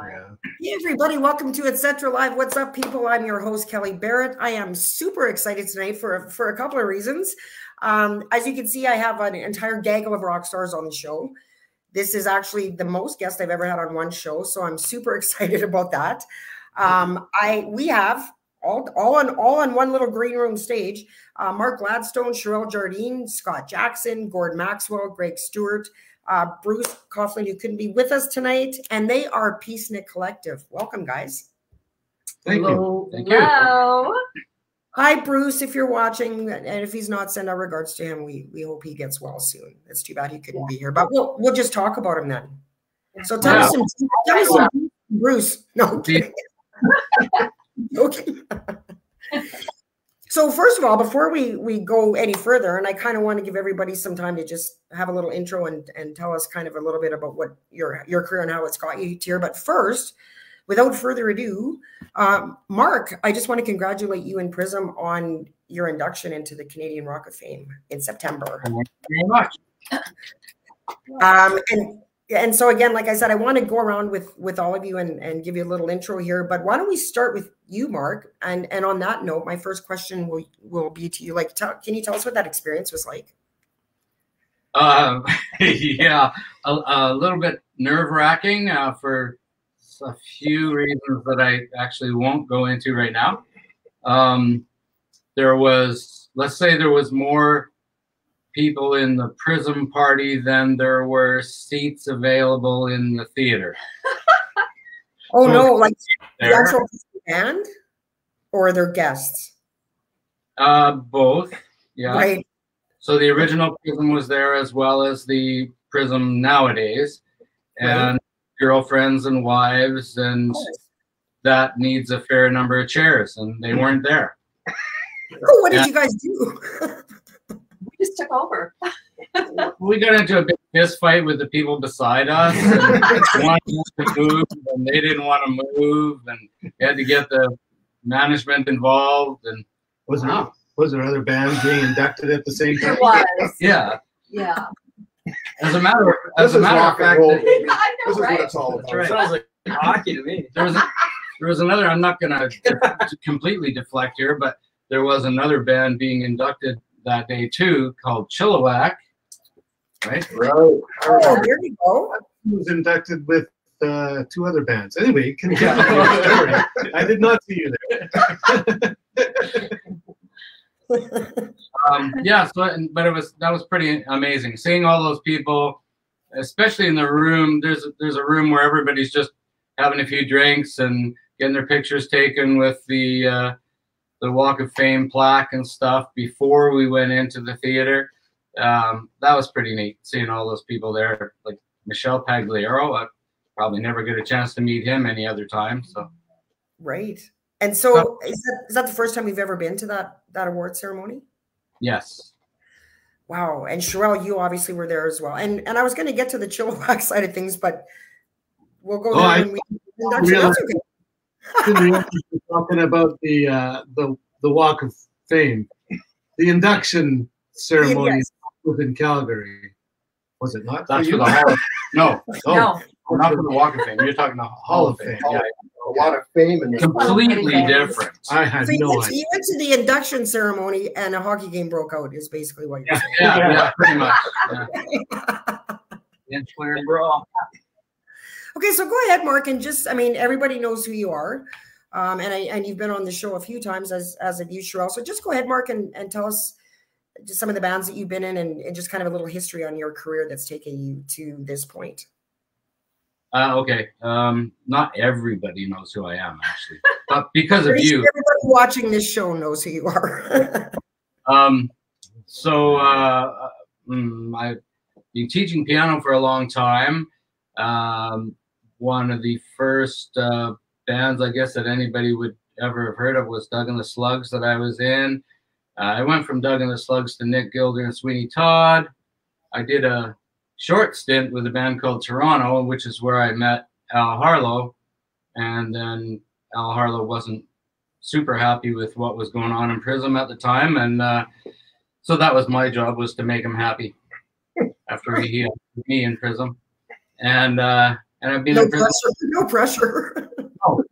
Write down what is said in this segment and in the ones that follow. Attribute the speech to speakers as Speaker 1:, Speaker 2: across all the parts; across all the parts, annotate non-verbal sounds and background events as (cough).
Speaker 1: Yeah.
Speaker 2: Hey everybody, welcome to Etc. Live. What's up, people? I'm your host, Kelly Barrett. I am super excited tonight for, for a couple of reasons. Um, as you can see, I have an entire gaggle of rock stars on the show. This is actually the most guests I've ever had on one show, so I'm super (laughs) excited about that. Um, I we have all all on all on one little green room stage. Uh, Marc Gladstone, Cherelle Jardine, Scott Jackson, Gordon Maxwell, Greg Stuart, uh, Bruce Coughlan, who couldn't be with us tonight, and they are Peacenik Collective. Welcome, guys.
Speaker 1: Thank
Speaker 3: Hello.
Speaker 1: you. Thank you.
Speaker 2: Hi, Bruce. If you're watching, and if he's not, send our regards to him. We we hope he gets well soon. It's too bad he couldn't be here, but we'll we'll just talk about him then. So tell us some, tell us some, Bruce. No, I'm (laughs) okay. (laughs) so first of all, before we we go any further, and I kind of want to give everybody some time to just have a little intro and and tell us kind of a little bit about what your your career and how it's got you here. But first, without further ado, um, Marc, I just want to congratulate you and Prism on your induction into the Canadian Rock of Fame in September.
Speaker 1: Thank you very much.
Speaker 2: Um, and and so again, like I said, I want to go around with with all of you and and give you a little intro here. But why don't we start with you, Marc? And and on that note, my first question will will be to you. Like, tell, can you tell us what that experience was like?
Speaker 1: Um, (laughs) yeah, a, a little bit nerve wracking uh, for a few reasons that I actually won't go into right now. Um, there was, let's say, there was more people in the Prism party than there were seats available in the theater. (laughs)
Speaker 2: Oh
Speaker 1: So
Speaker 2: no, like the actual band or their guests,
Speaker 1: uh, both, yeah.
Speaker 2: right?
Speaker 1: So the original Prism was there as well as the Prism nowadays, and girlfriends and wives, and that needs a fair number of chairs, and they weren't there.
Speaker 2: Oh, (laughs) what did
Speaker 1: Yeah.
Speaker 2: you guys do? (laughs)
Speaker 3: We just took over. (laughs)
Speaker 1: We got into a big fist fight with the people beside us. (laughs) And wanted to move, and they didn't want to move, and we had to get the management involved, and
Speaker 4: Was there
Speaker 1: Wow.
Speaker 4: was there other bands being inducted at the same time?
Speaker 3: It was.
Speaker 1: yeah.
Speaker 3: Yeah.
Speaker 1: As a matter of, as
Speaker 5: This
Speaker 1: a matter of fact, that- (laughs)
Speaker 3: I know,
Speaker 5: This is
Speaker 3: right?
Speaker 5: what it's all about.
Speaker 1: Right.
Speaker 6: Sounds like hockey to me.
Speaker 1: there was a, there was another. I'm not gonna completely deflect here, but there was another band being inducted that day too, called Chilliwack. Right.
Speaker 5: Right.
Speaker 2: Oh, there you go.
Speaker 4: He was inducted with uh, two other bands. Anyway, can
Speaker 1: Yeah.
Speaker 4: I did not see you there. (laughs)
Speaker 1: Um, yeah. So, and- but it was that was pretty amazing seeing all those people, especially in the room. There's there's a room where everybody's just having a few drinks and getting their pictures taken with the uh, the Walk of Fame plaque and stuff before we went into the theater. Um, that was pretty neat seeing all those people there, like Michel Pagliaro. I probably never get a chance to meet him any other time. So
Speaker 2: Right. And so, is that is that the first time you've ever been to that that award ceremony?
Speaker 1: yes,
Speaker 2: Wow. And Cherelle, you obviously were there as well. And and I was going to get to the Chilliwack (laughs) side of things, but we'll go
Speaker 4: Oh,
Speaker 2: there
Speaker 4: I
Speaker 2: when we okay.
Speaker 4: Didn't realize you were talking about the uh, the the Walk of Fame, the induction ceremony
Speaker 2: Yes.
Speaker 4: was in Calgary. Was it not?
Speaker 1: that's
Speaker 4: you?
Speaker 1: for the Hall. Of, (laughs) no,
Speaker 4: Oh,
Speaker 3: No.
Speaker 1: not for the Walk of Fame. You're talking the Hall of Fame. Yeah,
Speaker 5: A lot of fame in this.
Speaker 1: completely different.
Speaker 4: I had
Speaker 2: So you,
Speaker 4: no
Speaker 2: went to,
Speaker 4: idea.
Speaker 2: you went to the induction ceremony and a hockey game broke out, is basically what you're
Speaker 1: Yeah,
Speaker 2: saying.
Speaker 1: yeah, yeah, pretty much. (laughs) Yeah.
Speaker 6: Inch clear bra.
Speaker 2: Okay, so go ahead, Marc, and just I mean, everybody knows who you are. Um, and I and you've been on the show a few times as as have you, Cherelle. So just go ahead, Marc, and, and tell us just some of the bands that you've been in and, and just kind of a little history on your career that's taken you to this point.
Speaker 1: Uh, okay. Um, not everybody knows who I am actually, (laughs) but because of you.
Speaker 2: Everybody watching this show knows who you are. (laughs)
Speaker 1: Um, so uh, mm, I've been teaching piano for a long time. Um, one of the first uh, bands, I guess, that anybody would ever have heard of was Doug and the Slugs that I was in. Uh, I went from Doug and the Slugs to Nick Gilder and Sweeney Todd. I did a short stint with a band called Toronto, which is where I met Al Harlow. And then Al Harlow wasn't super happy with what was going on in Prism at the time, and uh, so that was my job was to make him happy after he healed me in Prism. And uh, and I've been
Speaker 2: No
Speaker 1: in prison.
Speaker 2: pressure. No pressure. (laughs)
Speaker 1: oh,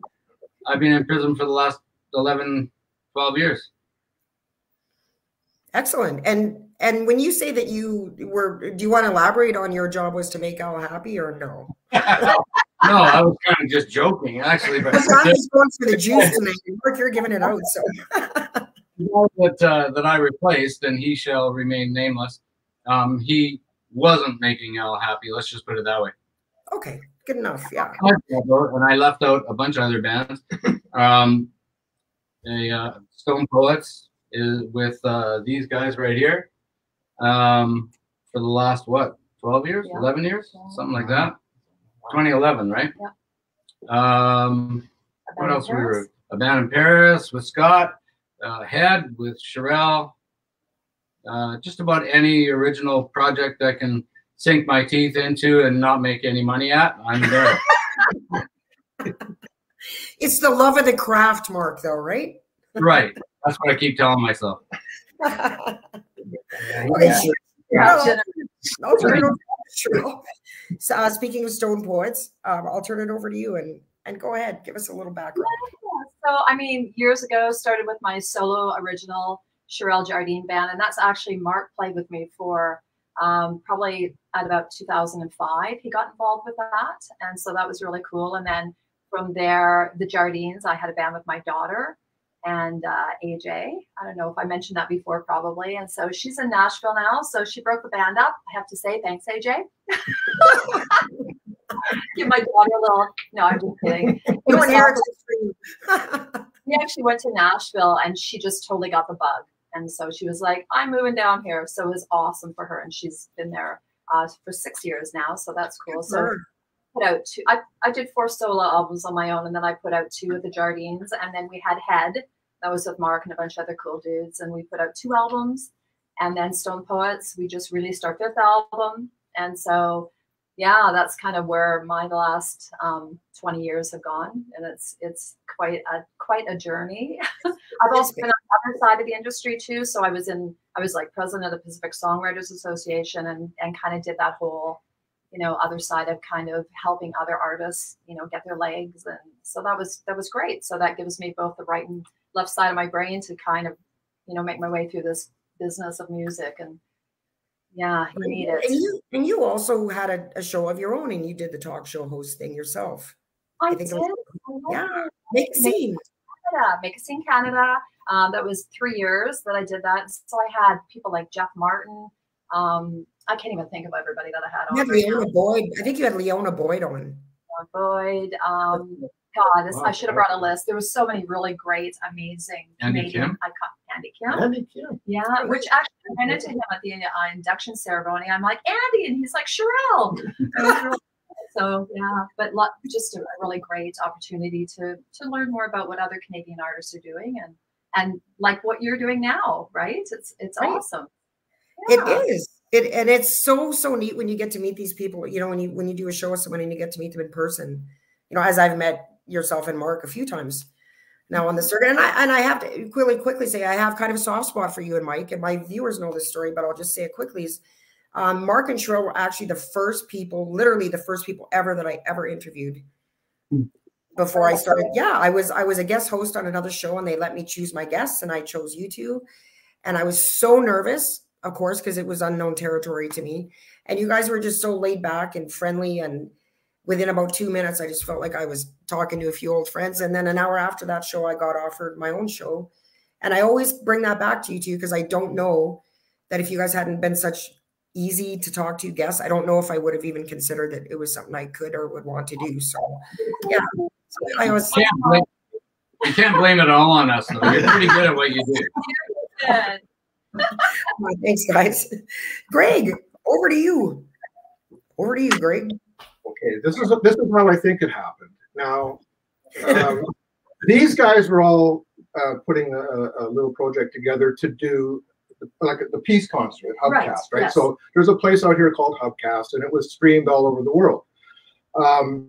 Speaker 1: I've been in prison for the last 11, 12 years.
Speaker 2: Excellent. And and when you say that you were, do you want to elaborate on your job was to make Al happy or no? (laughs)
Speaker 1: no, I was kind of just joking, actually. But
Speaker 2: I'm just going for the (laughs) juice tonight. Marc, you're giving it out. So
Speaker 1: that uh, that I replaced, and he shall remain nameless. Um, he wasn't making Al happy. Let's just put it that way.
Speaker 2: okay, good enough. Yeah.
Speaker 1: I and I left out a bunch of other bands. (clears throat) Um, a uh, Stone Poets is with uh, these guys right here. Um, for the last what, twelve years,
Speaker 3: Yeah.
Speaker 1: eleven years,
Speaker 3: Yeah.
Speaker 1: something like that. 2011, right? Um, what else we were? A band in Paris with Scott, uh, Head with Cherelle. Uh, just about any original project that can sink my teeth into and not make any money at, I'm there. (laughs)
Speaker 2: It's the love of the craft, Marc, though, right?
Speaker 1: right. That's what I keep telling myself. (laughs)
Speaker 2: Okay, sure.
Speaker 3: Yeah.
Speaker 2: Well, I'll turn it over to Cherelle. So, uh, speaking of stone poets, um, I'll turn it over to you and and go ahead, give us a little background.
Speaker 3: So, I mean, years ago, started with my solo original Cherelle Jardine band, and that's actually Marc played with me for um, probably at about 2005. He got involved with that, and so that was really cool. And then from there, the Jardines, I had a band with my daughter and uh, AJ. I don't know if I mentioned that before, probably. And so she's in Nashville now, so she broke the band up. I have to say, thanks, AJ. (laughs) Give my daughter a little. No, I'm just kidding. It was
Speaker 2: for
Speaker 3: we actually went to Nashville and she just totally got the bug. And so she was like, I'm moving down here. So it was awesome for her. And she's been there uh, for six years now. So that's cool. So put out two, I, I did four solo albums on my own. And then I put out two with the Jardines. And then we had Head. That was with Marc and a bunch of other cool dudes. And we put out two albums. And then Stone Poets, we just released our fifth album. And so yeah, that's kind of where my last um, 20 years have gone, and it's it's quite a quite a journey. (laughs) I've also been other side of the industry too. So I was in I was like president of the Pacific Songwriters Association, and and kind of did that whole you know other side of kind of helping other artists you know get their legs, and so that was that was great. So that gives me both the right and left side of my brain to kind of you know make my way through this business of music and yeah you need it
Speaker 2: And you and you also had a, a show of your own, and you did the talk show host thing yourself.
Speaker 3: I,
Speaker 2: I
Speaker 3: did.
Speaker 2: think
Speaker 3: I
Speaker 2: was- Yeah, make a scene.
Speaker 3: Canada, Make a Scene Canada. Um, that was three years that I did that. So I had people like Jeff Martin. Um, I can't even think of everybody that I had
Speaker 2: You had
Speaker 3: right now.
Speaker 2: Liona Boyd. I think you had Liona Boyd on.
Speaker 3: John Boyd. Um, God, this, I should have brought a list. There was so many really great, amazing
Speaker 1: Andy
Speaker 3: Canadian
Speaker 1: Kim?
Speaker 3: icon. Andy Kim.
Speaker 4: Andy Kim.
Speaker 3: Yeah, which actually I ran into him at the uh, induction ceremony. I'm like Andy, and he's like Cherelle. (laughs) Really- so yeah, but lo- just a really great opportunity to to learn more about what other Canadian artists are doing and and like what you're doing now, right? It's it's
Speaker 2: Right.
Speaker 3: awesome. Yeah.
Speaker 2: It is. It and it's so so neat when you get to meet these people. You know, when you when you do a show with someone and you get to meet them in person. You know, as I've met yourself and Marc a few times now on the circuit, and I and I have to quickly quickly say I have kind of a soft spot for you and Mike, and my viewers know this story, but I'll just say it quickly. Is um, Marc and Cherelle were actually the first people, literally the first people ever that I ever interviewed before I started. Yeah, I was I was a guest host on another show, and they let me choose my guests, and I chose you two, and I was so nervous, of course, because it was unknown territory to me, and you guys were just so laid back and friendly, and within about two minutes, I just felt like I was talking to a few old friends, and then an hour after that show, I got offered my own show, and I always bring that back to you two because I don't know that if you guys hadn't been such easy to talk to guests, I don't know if I would have even considered that it was something I could or would want to do. So, yeah, so I was
Speaker 1: Can't blame, you can't blame it all on us, though. You're pretty good at what you do. (laughs)
Speaker 3: Good.
Speaker 2: thanks, guys. Greg, over to you. Over to you, Greg.
Speaker 5: Okay, this is this is how I think it happened. Now, um, (laughs) these guys were all uh, putting a, a little project together to do like the peace concert at Hubcast,
Speaker 3: Right,
Speaker 5: right?
Speaker 3: yes.
Speaker 5: So there's a place out here called Hubcast, and it was streamed all over the world. Um,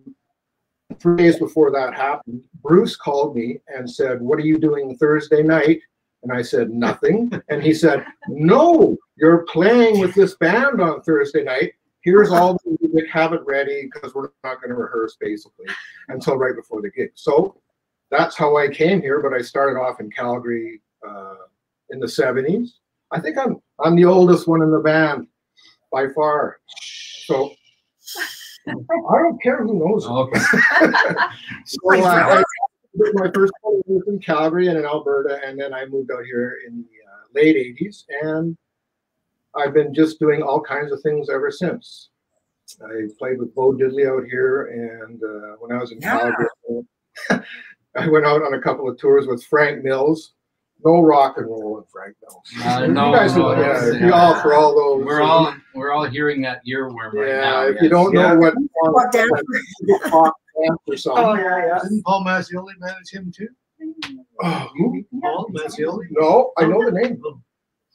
Speaker 5: three days before that happened, Bruce called me and said, "What are you doing Thursday night?" And I said, "Nothing." (laughs) and he said, "No, you're playing with this band on Thursday night. Here's all the music, have it ready because we're not going to rehearse basically until right before the gig. So that's how I came here. But I started off in Calgary uh, in the '70s. I think I'm I'm the oldest one in the band by far. So I don't care who knows. it.
Speaker 1: Okay. (laughs)
Speaker 5: So uh, I did my first couple of in Calgary and in Alberta, and then I moved out here in the uh, late '80s, and I've been just doing all kinds of things ever since. I played with Bo Diddley out here, and uh, when I was in
Speaker 2: Yeah.
Speaker 5: Calgary, (laughs) I went out on a couple of tours with Frank Mills. No rock and roll with Frank Mills.
Speaker 1: Uh,
Speaker 5: you guys,
Speaker 1: no,
Speaker 5: yeah,
Speaker 1: it's-
Speaker 5: you all for all those.
Speaker 1: We're all we're all hearing that earworm right
Speaker 5: yeah.
Speaker 1: now.
Speaker 5: if
Speaker 1: yes.
Speaker 5: you don't
Speaker 4: Yeah.
Speaker 5: know what
Speaker 2: What Dan?
Speaker 5: pop dance or something.
Speaker 2: Oh yeah, yeah.
Speaker 4: Didn't Paul Mascioli manage him too?
Speaker 5: Oh, who?
Speaker 4: Paul Mascioli?
Speaker 5: No, I know the name.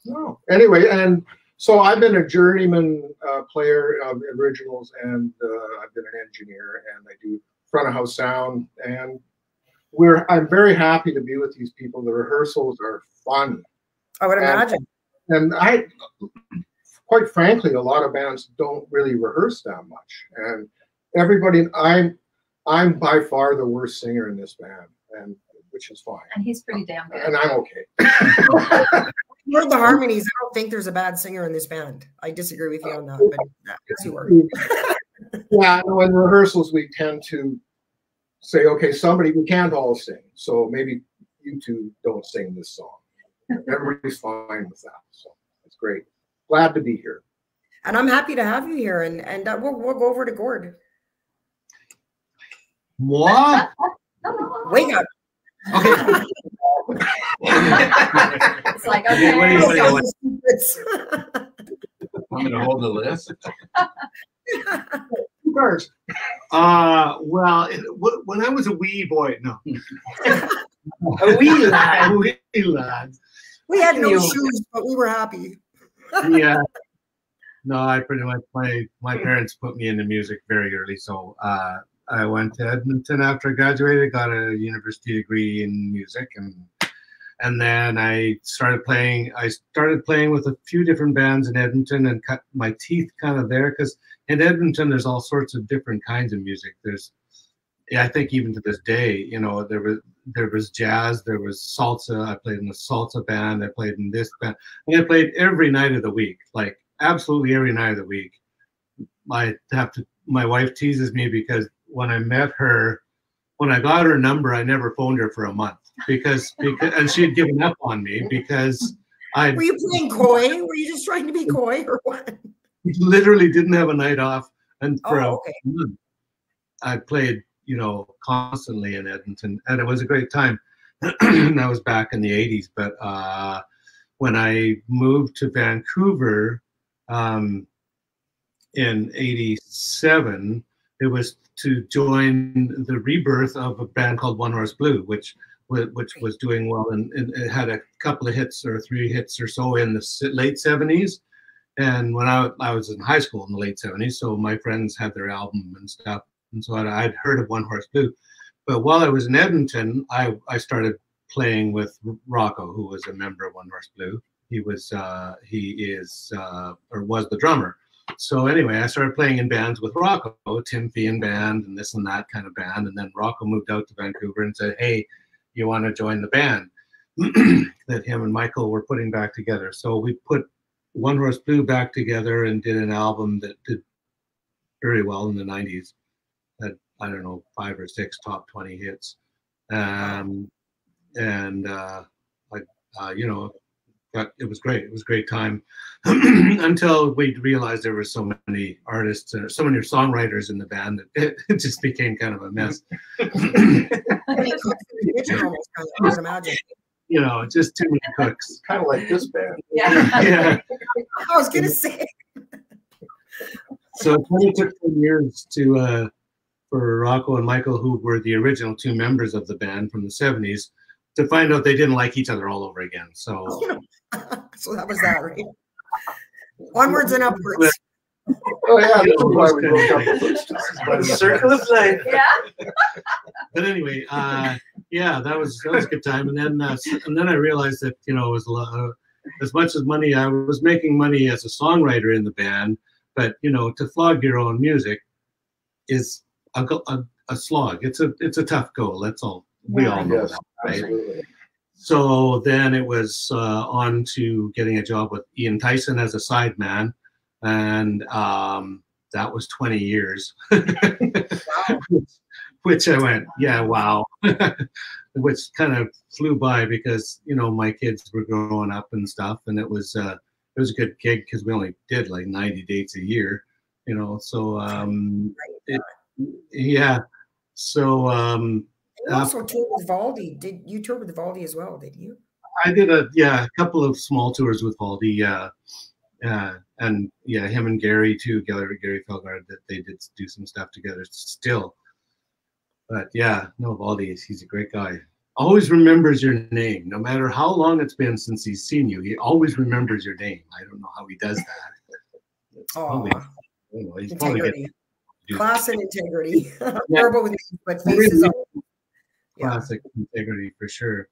Speaker 5: No. Anyway, and so I've been a journeyman uh, player of originals, and uh, I've been an engineer, and I do front of house sound, and we're I'm very happy to be with these people. The rehearsals are fun,
Speaker 2: I would
Speaker 5: And-
Speaker 2: imagine.
Speaker 5: and I, quite frankly, a lot of bands don't really rehearse that much, and everybody, I'm I'm by far the worst singer in this band, and which is fine,
Speaker 3: And he's pretty damn good.
Speaker 5: and I'm okay. (laughs)
Speaker 2: You heard the harmonies. I don't think there's a bad singer in this band. I disagree with you on that, but uh, yes, you were.
Speaker 5: Yeah, no, in rehearsals, we tend to say, okay, somebody, we can't all sing. So maybe you two don't sing this song. Everybody's fine with that. So it's great. Glad to be here.
Speaker 2: And I'm happy to have you here. And and uh, we'll we'll go over to Gord.
Speaker 4: What?
Speaker 2: Wake up.
Speaker 4: Okay. (laughs)
Speaker 3: It's like,
Speaker 4: Okay,
Speaker 3: okay.
Speaker 4: what do you-
Speaker 2: Wake
Speaker 4: what
Speaker 2: up, secrets.
Speaker 1: I'm gonna hold the list. (laughs)
Speaker 5: Two cards.
Speaker 4: Uh, well, it, wh- when I was a wee boy, no. (laughs) a wee lad. A wee lad.
Speaker 2: we had no shoes, but we were happy. (laughs)
Speaker 4: yeah. No, I pretty much my my parents put me into music very early, so uh, I went to Edmonton after I graduated, got a university degree in music, and and then I started playing. I started playing with a few different bands in Edmonton, and cut my teeth kind of there because in Edmonton there's all sorts of different kinds of music. There's yeah, I think even to this day, you know, there was there was jazz, there was salsa. I played in a salsa band. I played in this band. And I played every night of the week, like absolutely every night of the week. I have to. My wife teases me because when I met her, when I got her number, I never phoned her for a month because because and she had given up on me because I
Speaker 2: Were you playing coy? Were you just trying to be coy or what?
Speaker 4: literally didn't have a night off and for
Speaker 2: Oh,
Speaker 4: a month. I played, you know, constantly in Edmonton, and it was a great time. (clears throat) that was back in the '80s, but uh, when I moved to Vancouver um, in '87, it was to join the rebirth of a band called One Horse Blue, which whi- which was doing well, and, and it had a couple of hits or three hits or so in the late '70s. And when I, I was in high school in the late 70s, so my friends had their album and stuff. And so I'd, I'd heard of One Horse Blue. But while I was in Edmonton, I, I started playing with Rocco, who was a member of One Horse Blue. He was, uh, he is, uh, or was the drummer. So anyway, I started playing in bands with Rocco, Tim Fian band and this and that kind of band. And then Rocco moved out to Vancouver and said, hey, you want to join the band (clears throat) that him and Michael were putting back together. So we put one Horse Blue back together and did an album that did very well in the 90s. Had, I don't know, five or six top 20 hits. Um, and, uh, like, uh, you know, it was great. It was a great time (clears throat) until we realized there were so many artists and so many songwriters in the band that it, (laughs) it just became kind of a mess.
Speaker 2: Original, I would imagine.
Speaker 4: you know, just too many cooks.
Speaker 5: Kind of like this band. (laughs)
Speaker 3: Yeah.
Speaker 4: Yeah.
Speaker 2: I was gonna say.
Speaker 4: So it only took 10 years to uh, for Rocco and Michael, who were the original two members of the band from the 70s, to find out they didn't like each other all over again. So (laughs) (laughs)
Speaker 2: so that was that, right? Onwards and upwards. (laughs)
Speaker 5: Oh yeah, this is why we broke up the first time.
Speaker 6: But circle of life.
Speaker 3: Yeah.
Speaker 4: but anyway, uh, yeah, that was that was a good time. And then uh, and then I realized that you know it was a lot, uh, as much as money I was making money as a songwriter in the band, but you know, to flog your own music is a, a, a slog. It's a it's a tough goal. That's all. We all know
Speaker 5: Yes,
Speaker 4: that, right?
Speaker 5: absolutely.
Speaker 4: So then it was uh, on to getting a job with Ian Tyson as a sideman, and um, that was 20 years. (laughs) which, which I went, yeah, wow, (laughs) which kind of flew by because you know my kids were growing up and stuff, and it was uh, it was a good gig because we only did like 90 dates a year, you know. So um, it, yeah, so um,
Speaker 2: You also toured with Valdy. Did you tour with Valdy as well? Did you?
Speaker 4: I did a yeah a couple of small tours with Valdy, uh, uh, and yeah, him and Gary too, Gary Gary Fjellgaard, that they did do some stuff together still. But yeah, no, Valdy, is- he's a great guy. Always remembers your name, no matter how long it's been since he's seen you. He always remembers your name. I don't know how he does that.
Speaker 2: Oh,
Speaker 4: probably- know, he's
Speaker 2: integrity, class and integrity. (laughs) Terrible with names, but faces. Are, yeah.
Speaker 4: classic integrity for sure.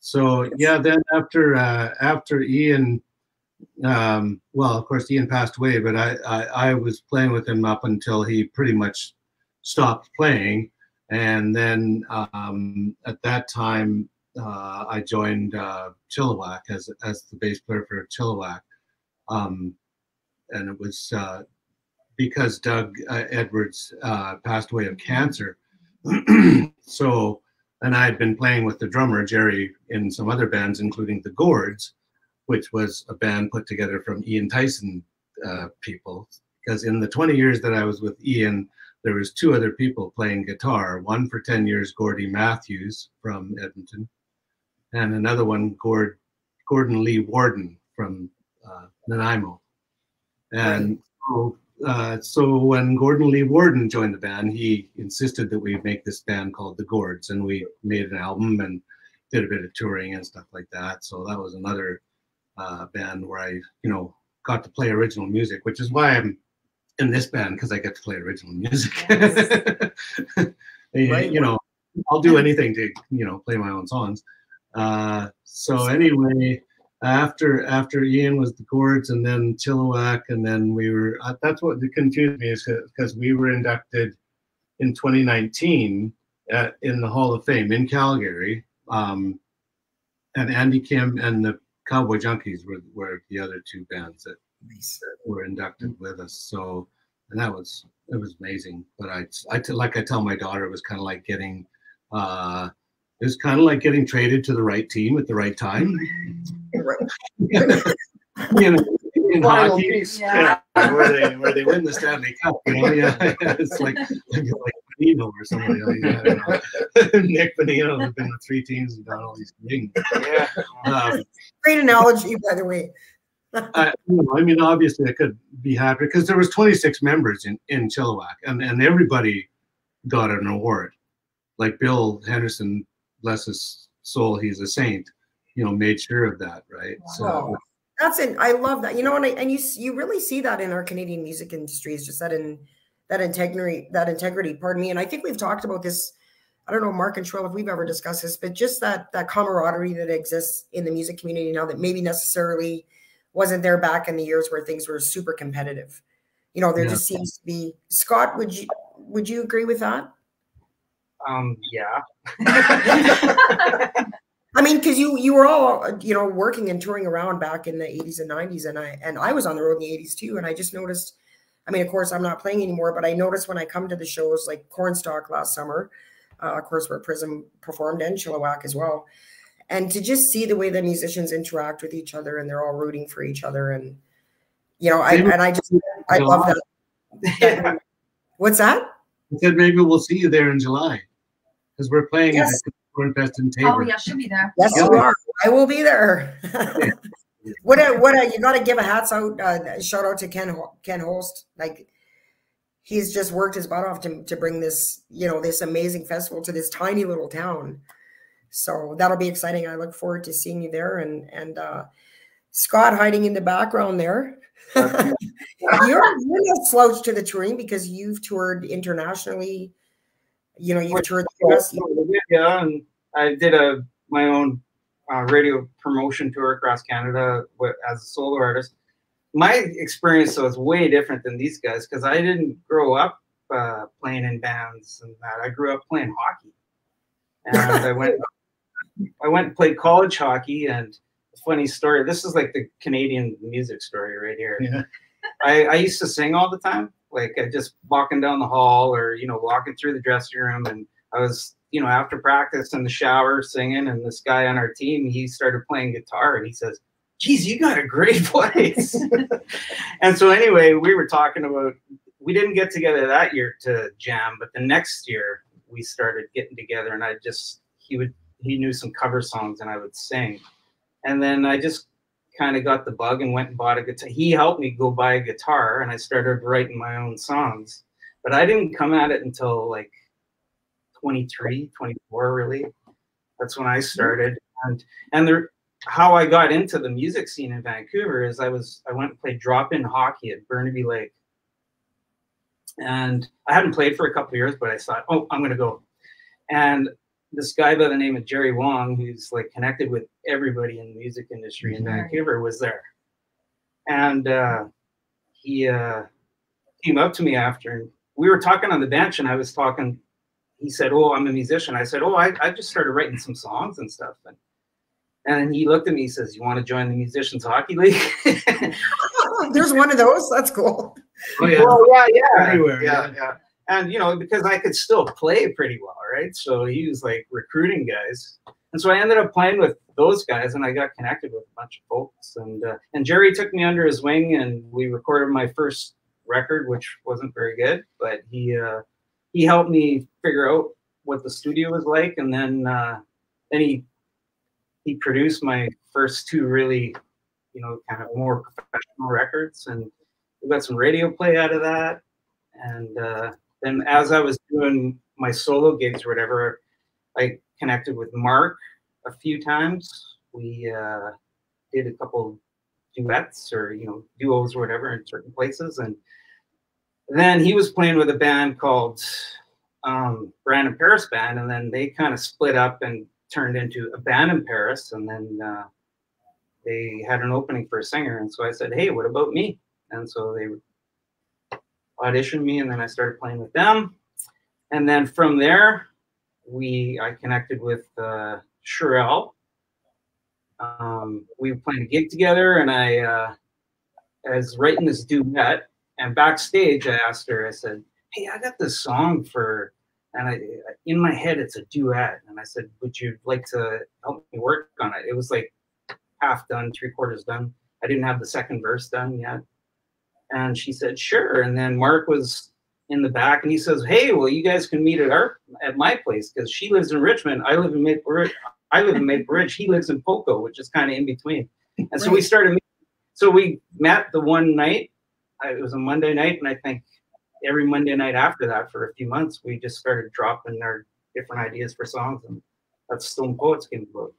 Speaker 4: So yeah, then after uh, after Ian, um, well, of course Ian passed away, but I, I I was playing with him up until he pretty much stopped playing, and then um, at that time uh, I joined uh, Chilliwack as as the bass player for Chilliwack, um, and it was uh, because Doug uh, Edwards uh, passed away of cancer. (clears throat) so and I had been playing with the drummer Jerry in some other bands, including the Gourds, which was a band put together from Ian Tyson uh, people. Because in the 20 years that I was with Ian, there was two other people playing guitar. One for 10 years, Gordy Matthews from Edmonton, and another one, Gord, Gordon Lee Warden from uh, Nanaimo. And so uh, so when Gordon Lee Warden joined the band, he insisted that we make this band called the Gourds, and we made an album and did a bit of touring and stuff like that. So that was another uh, band where I, you know, got to play original music, which is why I'm in this band because I get to play original music. You- (laughs)
Speaker 2: Right.
Speaker 4: You know, I'll do anything to, you know, play my own songs. Uh, so anyway, after after Ian was the Gourds and then Chilliwack and then we were uh, that's what confused me is because we were inducted in 2019 at, in the Hall of Fame in Calgary um, and Andy Kim and the Cowboy Junkies were, were the other two bands that
Speaker 2: Nice.
Speaker 4: were inducted with us so and that was it was amazing but I, I like I tell my daughter it was kind of like getting uh it was kind of like getting traded to the right team at the right time (laughs) you know, in
Speaker 5: Final
Speaker 4: hockey,
Speaker 5: piece.
Speaker 3: Yeah.
Speaker 4: yeah, where they where they win the Stanley Cup, you know, yeah, (laughs) it's like like Bonino or somebody. Like, (laughs) I. Nick Bonino has been with three teams and got all these things.
Speaker 6: Yeah.
Speaker 4: Um,
Speaker 2: Great analogy, by the way.
Speaker 4: I, you know, I mean, obviously, I could be happy because there was 26 members in in Chilliwack, and and everybody got an award. Like Bill Henderson, bless his soul, he's a saint. You know, made sure of that, right? So
Speaker 2: That's it. I love that. You know, and I, and you you really see that in our Canadian music industry is just that in that integrity that integrity. Pardon me. And I think we've talked about this. I don't know, Marc and Trill, if we've ever discussed this, but just that that camaraderie that exists in the music community now that maybe necessarily wasn't there back in the years where things were super competitive. You know, there
Speaker 4: Yeah.
Speaker 2: just seems to be. Scott, would you would you agree with that?
Speaker 6: Um. Yeah. (laughs) (laughs)
Speaker 2: I mean, because you you were all uh, you know working and touring around back in the 80s and 90s, and I and I was on the road in the 80s too, and I just noticed. I mean, of course, I'm not playing anymore, but I noticed when I come to the shows like Cornstalk last summer, uh, of course, where Prism performed and Chilliwack as well, and to just see the way the musicians interact with each other and they're all rooting for each other, and you know, I and I just I love that.
Speaker 6: yeah.
Speaker 2: What's that? (laughs)
Speaker 4: I said maybe we'll see you there in July because we're playing
Speaker 2: Yes.
Speaker 4: at the Cornfest in
Speaker 3: Oh
Speaker 4: Taber.
Speaker 3: yeah, she'll be there.
Speaker 2: Yes,
Speaker 4: Yeah.
Speaker 2: you are. I will be there. (laughs) what a what a you got to give a hats out uh, shout out to Ken Ken Holst. Like he's just worked his butt off to to bring this you know this amazing festival to this tiny little town. So that'll be exciting. I look forward to seeing you there and and uh, Scott hiding in the background there. (laughs) (laughs) you're, you're no slouch to the touring because you've toured internationally. You know, you've toured the US.
Speaker 6: yeah, and I did a my own uh, radio promotion tour across Canada with, as a solo artist. my experience was way different than these guys because I didn't grow up uh, playing in bands and that. I grew up playing hockey, and I went (laughs) I went and played college hockey. And funny story. This is like the Canadian music story right here.
Speaker 4: Yeah.
Speaker 6: I, I used to sing all the time, like I just walking down the hall or you know walking through the dressing room, and I was you know after practice in the shower singing, and this guy on our team he started playing guitar, and he says, "Geez, you got a great (laughs) voice." (laughs) and so anyway, we were talking about we didn't get together that year to jam, but the next year we started getting together, and I just he would he knew some cover songs, and I would sing, and then I just kind of got the bug and went and bought a guitar. He helped me go buy a guitar and I started writing my own songs. But I didn't come at it until like 23, 24 really. That's when I started. And and the how I got into the music scene in Vancouver is I was I went and played drop-in hockey at Burnaby Lake. And I hadn't played for a couple years, but I thought, oh, I'm gonna go. And this guy by the name of Jerry Wong, who's like connected with everybody in the music industry in Vancouver, was there. And uh, he uh, came up to me after, and we were talking on the bench, and I was talking. He said, "Oh, I'm a musician." I said, "Oh, I, I just started writing some songs and stuff." And and he looked at me. He says, "You want to join the musicians hockey league?" (laughs) (laughs)
Speaker 2: There's one of those. That's cool.
Speaker 4: Oh yeah.
Speaker 6: Well, yeah, yeah,
Speaker 4: Everywhere,
Speaker 6: yeah,
Speaker 4: yeah.
Speaker 6: yeah. And you know, because I could still play pretty well, right? So he was like recruiting guys, and so I ended up playing with those guys, and I got connected with a bunch of folks. And uh, and Jerry took me under his wing, and we recorded my first record, which wasn't very good, but he uh, he helped me figure out what the studio was like, and then uh, then he he produced my first two really, you know, kind of more professional records, and we got some radio play out of that. And uh, then as I was doing my solo gigs or whatever, I connected with Marc a few times. We uh, did a couple duets or you know duos or whatever in certain places, and then he was playing with a band called um, Brandon Paris Band, and then they kind of split up and turned into a band in Paris, and then uh, they had an opening for a singer, and so I said, "Hey, what about me?" And so they auditioned me, and then I started playing with them, and then from there, we I connected with uh, Cherelle. Um, we were playing a gig together, and I, uh, I was writing this duet, and backstage, I asked her, I said, "Hey, I got this song for." And I, in my head, it's a duet. And I said, "Would you like to help me work on it?" It was like half done, three quarters done. I didn't have the second verse done yet. And she said, "Sure." And then Marc was in the back, and he says, "Hey, well, you guys can meet at our at my place because she lives in Richmond. I live in Maple Ridge. I live in Maple Ridge. He lives in Poco, which is kind of in between." And so we started. meeting. So we met the one night. It was a Monday night, and I think every Monday night after that, for a few months, we just started dropping our different ideas for songs, and that's Stone Poets came about.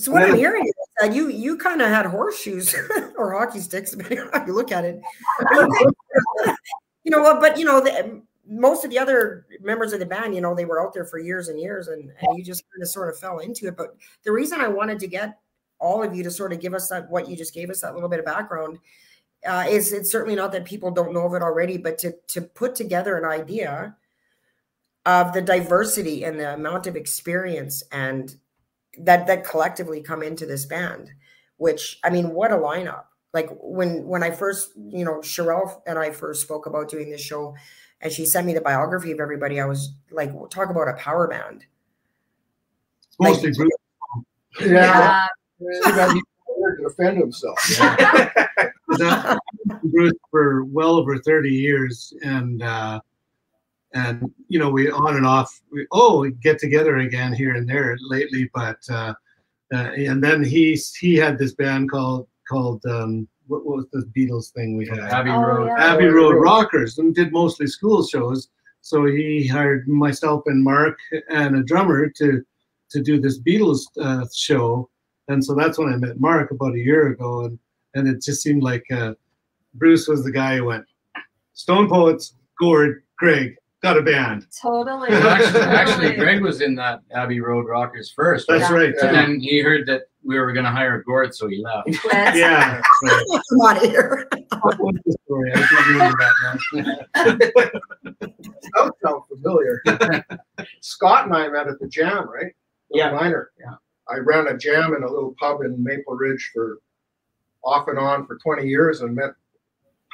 Speaker 2: So what I'm hearing is that you you kind of had horseshoes (laughs) or hockey sticks, (laughs) depending on how you look at it. (laughs) you know what? But you know, the, most of the other members of the band, you know, they were out there for years and years, and, and you just kind of sort of fell into it. But the reason I wanted to get all of you to sort of give us that what you just gave us that little bit of background uh, is it's certainly not that people don't know of it already, but to to put together an idea of the diversity and the amount of experience and that that collectively come into this band which i mean what a lineup like when when i first you know Cherelle and i first spoke about doing this show and she sent me the biography of everybody i was like talk about a power band
Speaker 4: It's mostly Bruce. (laughs)
Speaker 5: Yeah.
Speaker 3: Yeah.
Speaker 5: Too bad he dared to defend himself.
Speaker 4: that Bruce for well over 30 years and uh and you know we on and off we oh we get together again here and there lately but uh, uh and then he he had this band called called um what, what was the Beatles thing we had
Speaker 1: Abbey
Speaker 3: Oh,
Speaker 1: Road.
Speaker 3: yeah.
Speaker 4: Abbey Road Rockers and did mostly school shows. So he hired myself and Marc and a drummer to to do this Beatles uh, show. And so that's when I met Marc about a year ago, and and it just seemed like uh, Bruce was the guy who went Stone Poets, Gord, Craig, got a band.
Speaker 3: Totally.
Speaker 1: Well, actually, (laughs) actually. Greg was in that Abbey Road Rockers first.
Speaker 4: That's right.
Speaker 1: And
Speaker 4: too.
Speaker 1: then he heard that we were going to hire Gord, so he left.
Speaker 3: Quit.
Speaker 4: Yeah. (laughs)
Speaker 2: Come on here.
Speaker 1: What was the story? I can't remember that now. (laughs)
Speaker 5: That sounds familiar. Scott and I met at the jam, right?
Speaker 6: Yeah.
Speaker 5: Minor.
Speaker 1: Yeah.
Speaker 5: I ran a jam in a little pub in Maple Ridge for off and on for 20 years and met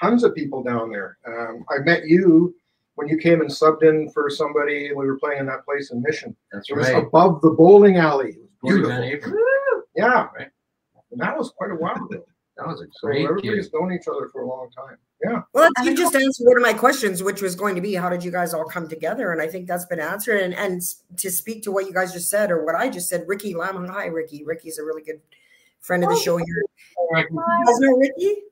Speaker 5: tons of people down there. Um, I met you when you came and subbed in for somebody. We were playing in that place in Mission.
Speaker 1: That's
Speaker 5: It was
Speaker 1: right.
Speaker 5: above the bowling alley. It was
Speaker 1: Gordon
Speaker 5: beautiful.
Speaker 1: Van Avermaet.
Speaker 3: Woo!
Speaker 5: Yeah.
Speaker 1: Right.
Speaker 5: And that was quite a while ago.
Speaker 1: That was a
Speaker 5: So
Speaker 1: great
Speaker 5: everybody's
Speaker 1: kid.
Speaker 5: known each other for a long time. Yeah.
Speaker 2: Well, you just answered one of my questions, which was going to be, how did you guys all come together? And I think that's been answered. And and to speak to what you guys just said, or what I just said, Ricky Lam, hi Ricky. Ricky's a really good friend of the
Speaker 3: Oh,
Speaker 2: show here.
Speaker 3: Bye.
Speaker 2: You guys know Ricky?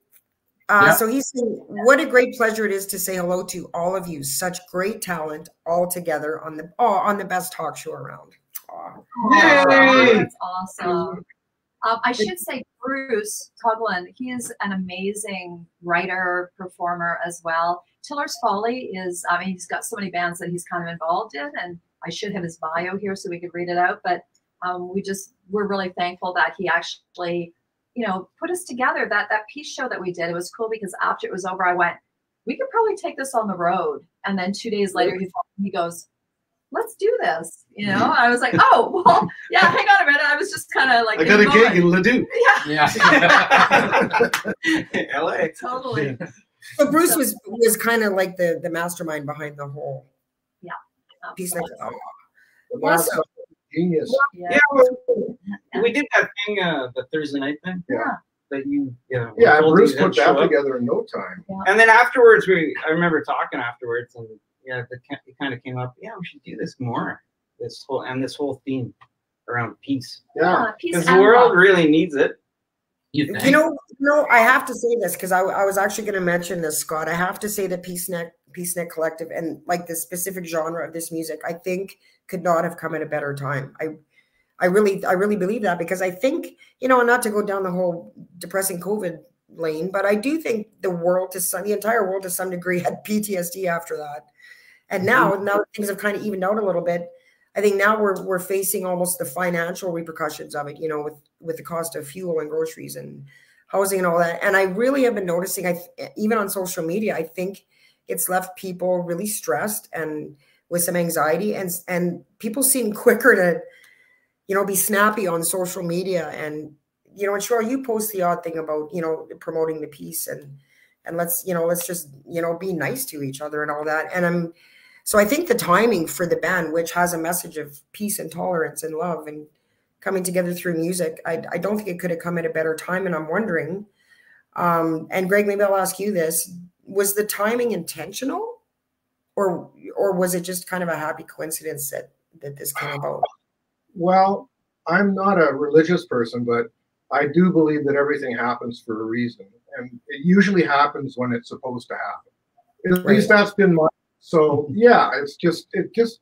Speaker 2: Uh,
Speaker 1: Yeah.
Speaker 2: So he's saying, what a great pleasure it is to say hello to all of you. Such great talent all together on the oh, on the best talk show around. Aw.
Speaker 3: Aw,
Speaker 4: Yay!
Speaker 3: That's awesome. Um, I should say Bruce Coughlan, he is an amazing writer, performer as well. Tiller's Folly is, I mean, he's got so many bands that he's kind of involved in, and I should have his bio here so we could read it out. But um, we just, we're really thankful that he actually, you know, put us together. That that piece show that we did, it was cool because after it was over, I went, we could probably take this on the road. And then two days later, he, he goes, let's do this. You know, I was like, oh, well, yeah, hang on a minute. I was just kind of like,
Speaker 4: I
Speaker 3: in
Speaker 4: got
Speaker 3: the
Speaker 4: a gig
Speaker 3: moment.
Speaker 4: in Ledoux.
Speaker 3: Yeah,
Speaker 1: Yeah. (laughs)
Speaker 6: LA.
Speaker 3: totally. (laughs)
Speaker 2: So Bruce was was kind of like the the mastermind behind the whole yeah piece. Like, oh,
Speaker 5: The genius.
Speaker 3: Yeah.
Speaker 6: Yeah, well, we did that thing, uh, the Thursday night thing.
Speaker 3: Yeah.
Speaker 6: That you, yeah.
Speaker 5: Yeah,
Speaker 6: told
Speaker 5: Bruce
Speaker 6: you
Speaker 5: put that
Speaker 6: show up.
Speaker 5: together in no time. Yeah.
Speaker 6: And then afterwards, we I remember talking afterwards, and yeah, the, it kind of came up. Yeah, we should do this more. This whole and this whole theme around peace,
Speaker 5: Yeah.
Speaker 3: Yeah,
Speaker 6: because the world
Speaker 3: love.
Speaker 6: really needs it.
Speaker 1: You?
Speaker 2: You know, you know, I have to say this because I, I was actually going to mention this, Scott. I have to say that Peacenik, Peace Neck Collective, and like the specific genre of this music, I think could not have come at a better time. I, I really, I really believe that because I think, you know, not to go down the whole depressing COVID lane, but I do think the world to some, the entire world to some degree (laughs) had PTSD after that, and mm-hmm. now, now things have kind of evened out a little bit. I think now we're we're facing almost the financial repercussions of it, you know, with with the cost of fuel and groceries and housing and all that. And I really have been noticing, I even on social media, I think it's left people really stressed and with some anxiety, and and people seem (laughs) quicker to, you know, be snappy on social media. And you know, and sure, you post the odd thing about you know promoting the peace and and let's you know let's just you know be nice to each other and all that. And I'm so I think the timing for the band, which has a message of peace and tolerance and love and coming together through music, I, I don't think it could have come at a better time. And I'm wondering, um, and Greg, maybe I'll ask you this: was the timing intentional, or or was it just kind of a happy coincidence that that this came about?
Speaker 5: Well, I'm not a religious person, but I do believe that everything happens for a reason. And it usually happens when it's supposed to happen. At
Speaker 2: Right.
Speaker 5: least that's been my so yeah, it's just it just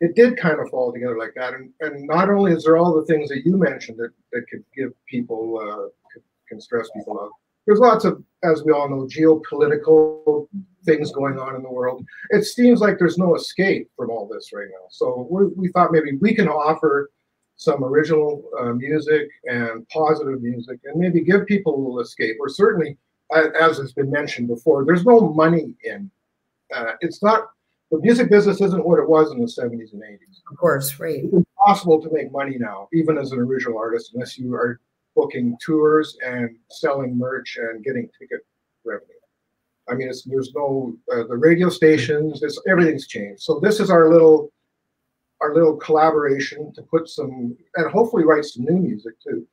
Speaker 5: it did kind of fall together like that. And and not only is there all the things that you mentioned that, that could give people uh can stress people out. There's lots of, as we all know, geopolitical things going on in the world. It seems like there's no escape from all this right now. So we we thought maybe we can offer some original uh, music and positive music and maybe give people a little escape. Or certainly, as has been mentioned before, there's no money in. Uh, it's not the music business isn't what it was in the 70s and 80s.
Speaker 2: Of course, right?
Speaker 5: It's impossible to make money now, even as an original artist, unless you are booking tours and selling merch and getting ticket revenue. I mean, it's, there's no uh, the radio stations. It's everything's changed. So this is our little our little collaboration to put some and hopefully write some new music too.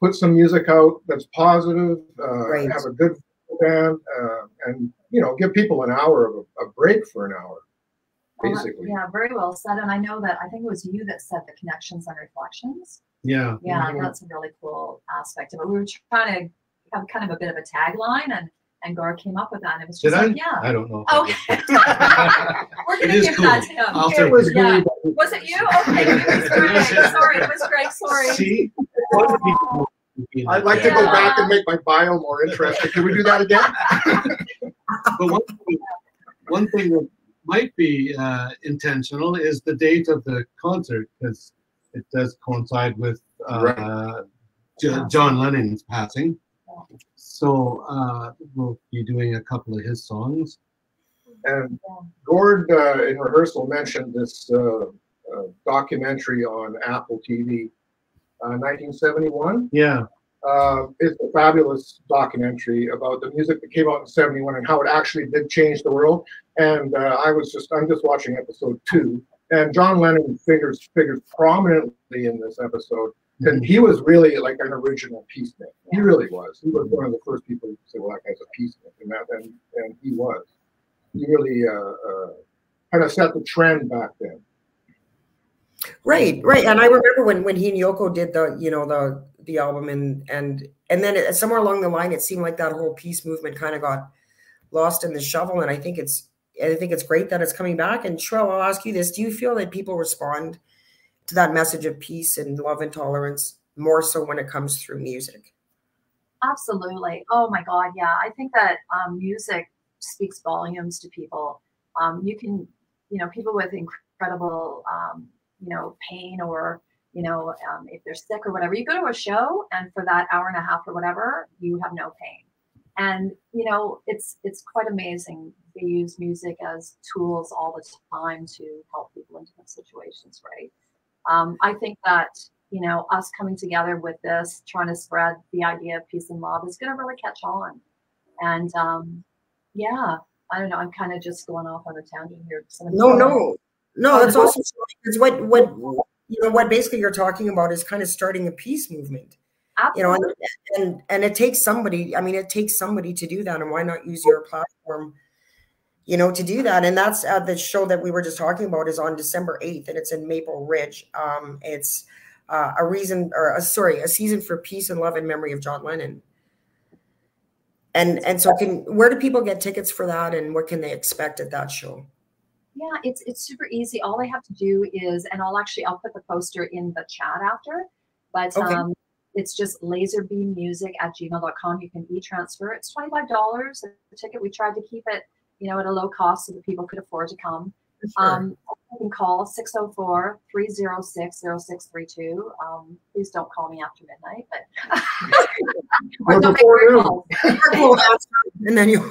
Speaker 5: Put some music out that's positive. Uh,
Speaker 2: Right.
Speaker 5: Have a good band uh, and you know give people an hour of a, a break for an hour,
Speaker 3: Well, that-
Speaker 5: basically.
Speaker 3: yeah, very well said. And I know that I think it was you that said the connections and reflections.
Speaker 4: Yeah.
Speaker 3: Yeah, that's a really cool aspect of it. We were trying to have kind of a bit of a tagline, and and Gar came up with that, and it was
Speaker 4: Did
Speaker 3: just
Speaker 4: I?
Speaker 3: yeah.
Speaker 4: I don't know.
Speaker 3: Okay. (laughs) We're (laughs) gonna
Speaker 4: is
Speaker 3: give
Speaker 4: cool.
Speaker 3: that to him.
Speaker 4: I'll
Speaker 5: it was
Speaker 3: Yeah.
Speaker 5: me.
Speaker 3: Was it you? Okay, it was Greg. Sorry, it was Greg. Sorry. (laughs)
Speaker 4: See, One of people would be
Speaker 5: I'd like to go back and make my bio more interesting. Can we do that again?
Speaker 4: But one thing, one thing that might be uh, intentional is the date of the concert because it does coincide with uh, J- John Lennon's passing. So uh, we'll be doing a couple of his songs.
Speaker 5: And Gord uh, in rehearsal mentioned this uh, uh, documentary on Apple TV, uh, 1971.
Speaker 4: Yeah,
Speaker 5: Uh, it's a fabulous documentary about the music that came out in 71 and how it actually did change the world. And uh, I was just, I'm just watching episode two. And John Lennon figures figures prominently in this episode. And he was really like an original peacemaker. He really was. He was one of the first people to say, "Well, that guy's a peacemaker," and, that, and, and he was. He really uh, uh, kind of set the trend back then.
Speaker 2: Right, right. And I remember when when he and Yoko did the you know the the album and and and then it, somewhere along the line it seemed like that whole peace movement kind of got lost in the shovel. And I think it's I think it's great that it's coming back. And Cherelle, I'll ask you this: Do you feel that people respond to that message of peace and love and tolerance more so when it comes through music?
Speaker 3: Absolutely. Oh my God. Yeah. I think that um, music speaks volumes to people. Um, you can, you know, people with incredible, um, you know, pain or, you know, um, if they're sick or whatever, you go to a show and for that hour and a half or whatever, you have no pain. And, you know, it's, it's quite amazing. They use music as tools all the time to help people in different situations, right? Um, I think that you know, us coming together with this, trying to spread the idea of peace and love is going to really catch on. And um, yeah, I don't know. I'm kind of just going off on a tangent here.
Speaker 2: No, no, no. That's awesome. Because what, what, you know, what basically you're talking about is kind of starting a peace movement.
Speaker 3: Absolutely.
Speaker 2: You know, and, and and it takes somebody. I mean, it takes somebody to do that. And why not use your platform? you know, to do that. And that's uh, the show that we were just talking about is on December 8th and it's in Maple Ridge. Um, it's uh, a reason or a, sorry, a season for peace and love and memory of John Lennon. And and so can where do people get tickets for that and what can they expect at that show?
Speaker 3: Yeah, it's it's super easy. All they have to do is, and I'll actually I'll put the poster in the chat after, but
Speaker 2: Okay.
Speaker 3: um, it's just laserbeammusic at gmail.com. You can e-transfer. It's $25 a ticket. We tried to keep it, you know, at a low cost so that people could afford to come. Um, you can call 604 306 0632. Um, please don't call me after midnight, but (laughs)
Speaker 5: Or
Speaker 3: or don't make
Speaker 5: before
Speaker 3: weird (laughs)
Speaker 2: and then you (laughs)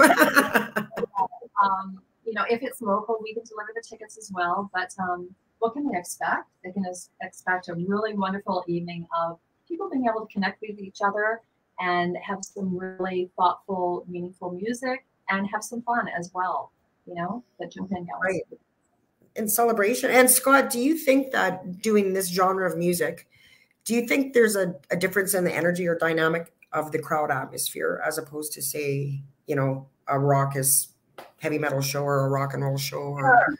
Speaker 3: um, you know, if it's local, we can deliver the tickets as well. But um, what can they expect? They can expect a really wonderful evening of people being able to connect with each other and have some really thoughtful, meaningful music and have some fun as well. You know, that jump in guys.
Speaker 2: Right. in celebration. And Scott, do you think that doing this genre of music, do you think there's a, a difference in the energy or dynamic of the crowd atmosphere as opposed to say, you know, a raucous heavy metal show or a rock and roll show or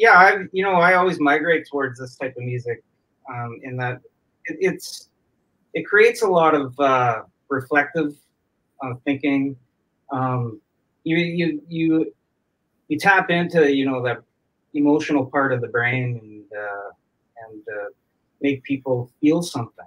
Speaker 6: yeah, I you know I always migrate towards this type of music, um, in that it, it's it creates a lot of uh, reflective uh, thinking. Um, you you you you tap into you know that emotional part of the brain and uh, and uh, make people feel something.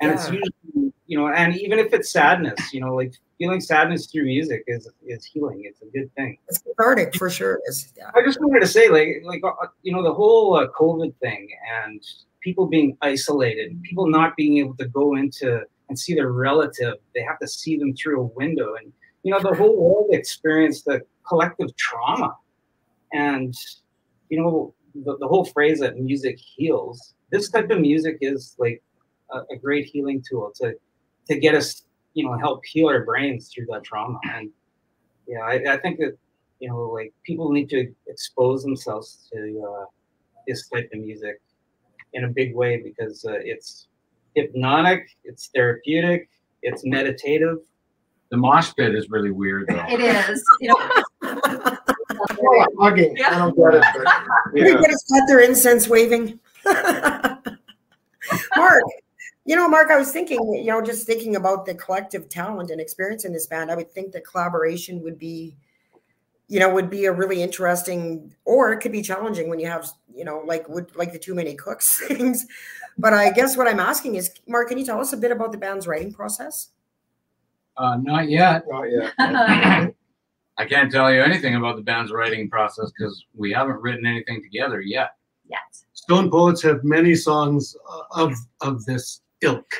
Speaker 6: And it's usually you know, and even if it's sadness, you know, like feeling sadness through music is is healing. It's a good thing.
Speaker 2: it's cathartic for sure. It's, yeah.
Speaker 6: I just wanted to say, like, like uh, you know, the whole uh, COVID thing and people being isolated, people not being able to go into and see their relative. They have to see them through a window, and you know, the whole world experienced the collective trauma. And you know, the, the whole phrase that music heals. This type of music is like a, a great healing tool to to get us, you know, help heal our brains through that trauma. And yeah, I, I think that you know, like people need to expose themselves to uh, this type of music in a big way because uh, it's hypnotic, it's therapeutic, it's meditative.
Speaker 1: The mosh pit is really weird though.
Speaker 3: It is. You know,
Speaker 5: Well, hugging. I don't get it. But
Speaker 2: Everybody got their incense waving. (laughs) Marc, you know, Marc, I was thinking, you know, just thinking about the collective talent and experience in this band, I would think that collaboration would be, you know, would be a really interesting, or it could be challenging when you have, you know, like would like the too many cooks (laughs) things. But I guess what I'm asking is, Marc, can you tell us a bit about the band's writing process?
Speaker 1: Uh, not yet.
Speaker 5: not yet. (laughs)
Speaker 1: I can't tell you anything about the band's writing process because we haven't written anything together yet.
Speaker 3: Yet.
Speaker 4: Stone Poets have many songs uh, of of this ilk,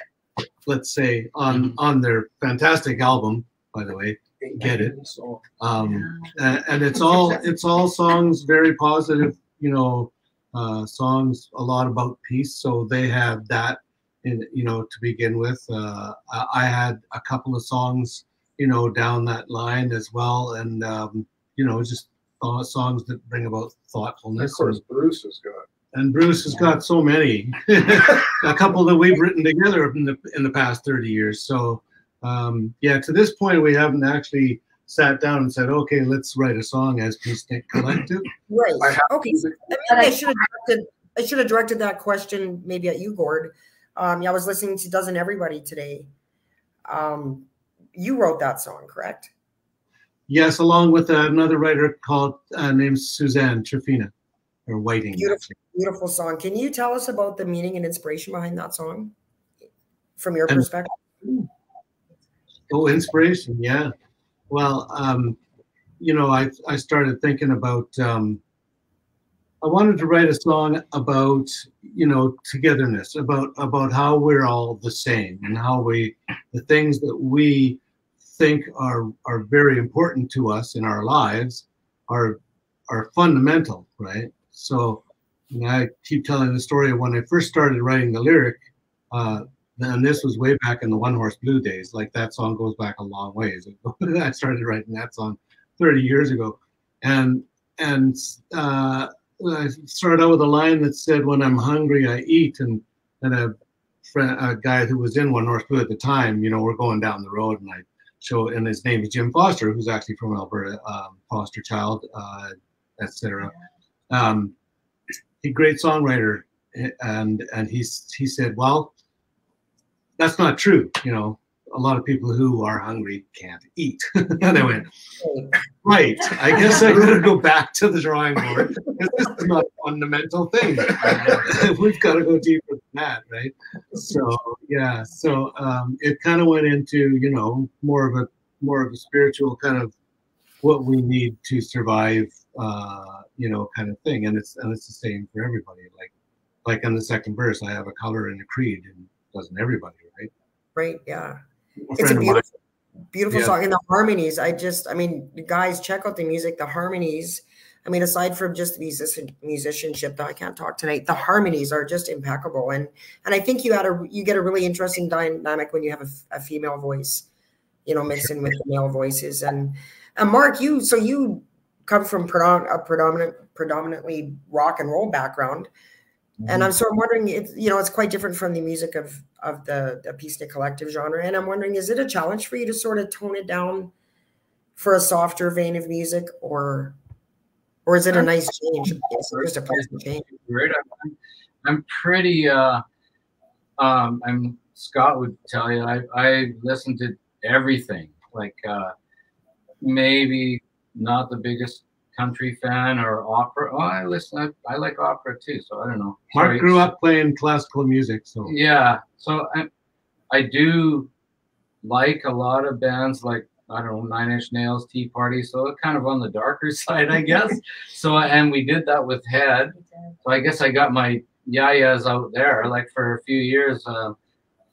Speaker 4: let's say, on
Speaker 1: Mhm.
Speaker 4: on their fantastic album. By the way, Get it.
Speaker 5: So
Speaker 4: um, and, and it's all it's all songs very positive. You know, uh, songs a lot about peace. So they have that, in you know, to begin with. Uh, I, I had a couple of songs, you know, down that line as well, and um, you know, just uh, songs that bring about
Speaker 5: of
Speaker 4: thoughtfulness.
Speaker 5: course, Bruce has got.
Speaker 4: And Bruce has got so many, (laughs) a couple that we've written together in the in the past thirty years. So, um, yeah, to this point, we haven't actually sat down and said, okay, let's write a song as Peacenik Collective.
Speaker 2: Right.
Speaker 5: I
Speaker 2: Okay.
Speaker 5: music.
Speaker 2: I mean, I
Speaker 3: I-
Speaker 2: should have directed. I should have directed that question maybe at you, Gord. Um, yeah, I was listening to "Doesn't Everybody" today. Um, you wrote that song, correct?
Speaker 4: Yes, along with another writer called uh, named Suzanne Trefina, or Whiting.
Speaker 2: Beautiful. Beautiful song. Can you tell us about the meaning and inspiration behind that song, from your
Speaker 4: And-
Speaker 2: perspective?
Speaker 4: Oh, inspiration, yeah. Well, um, you know, I I started thinking about. Um, I wanted to write a song about you know togetherness, about about how we're all the same and how we the things that we think are are very important to us in our lives are are fundamental, right? So, I keep telling the story when I first started writing the lyric. Uh, and this was way back in the One Horse Blue days. Like that song goes back a long ways. (laughs) I started writing that song 30 years ago, and and uh, I started out with a line that said, "When I'm hungry, I eat." And and a friend, a guy who was in One Horse Blue at the time, you know, we're going down the road, and I show, and his name is Jim Foster, who's actually from Alberta, um, foster child, uh, etc. Um, he great songwriter, and and he's he said, well that's not true. You know, a lot of people who are hungry can't eat. (laughs) and I went, right. I guess I better go back to the drawing board. This is not a fundamental thing. (laughs) We've got to go deeper than that, right? So yeah. So um, it kind of went into you know more of a more of a spiritual kind of what we need to survive, uh, you know, kind of thing. And it's and it's the same for everybody. Like like on the second verse, I have a color and a creed, and doesn't everybody, right?
Speaker 2: Yeah.
Speaker 4: A
Speaker 2: It's a
Speaker 4: friend of mine-
Speaker 2: beautiful, beautiful
Speaker 4: Yeah.
Speaker 2: song. And the harmonies, I just, I mean, guys, check out the music, the harmonies. I mean, aside from just the musician musicianship that I can't talk tonight, the harmonies are just impeccable. And and I think you had a you get a really interesting dynamic when you have a female voice, you know, mixing in with the male voices. And and Marc, you so you come from predom- a predominant predominantly rock and roll background. And I'm so I'm wondering, it's you know, it's quite different from the music of of the the Peacenik Collective genre. And I'm wondering, is it a challenge for you to sort of tone it down for a softer vein of music, or or is it a nice change? It's just a pleasant change.
Speaker 1: I'm, I'm pretty. Uh, um, I'm Scott would tell you. I I listen to everything. Like uh, maybe not the biggest country fan or opera. Oh, I listen. I, I like opera too. So I don't know.
Speaker 4: Marc
Speaker 1: Sorry.
Speaker 4: grew up playing classical music, so
Speaker 1: Yeah. So I, I do like a lot of bands like I don't know Nine Inch Nails, Tea Party. So kind of on the darker (laughs) side, I guess. so and we did that with Head. So I guess I got my yayas out there. Like for a few years, uh,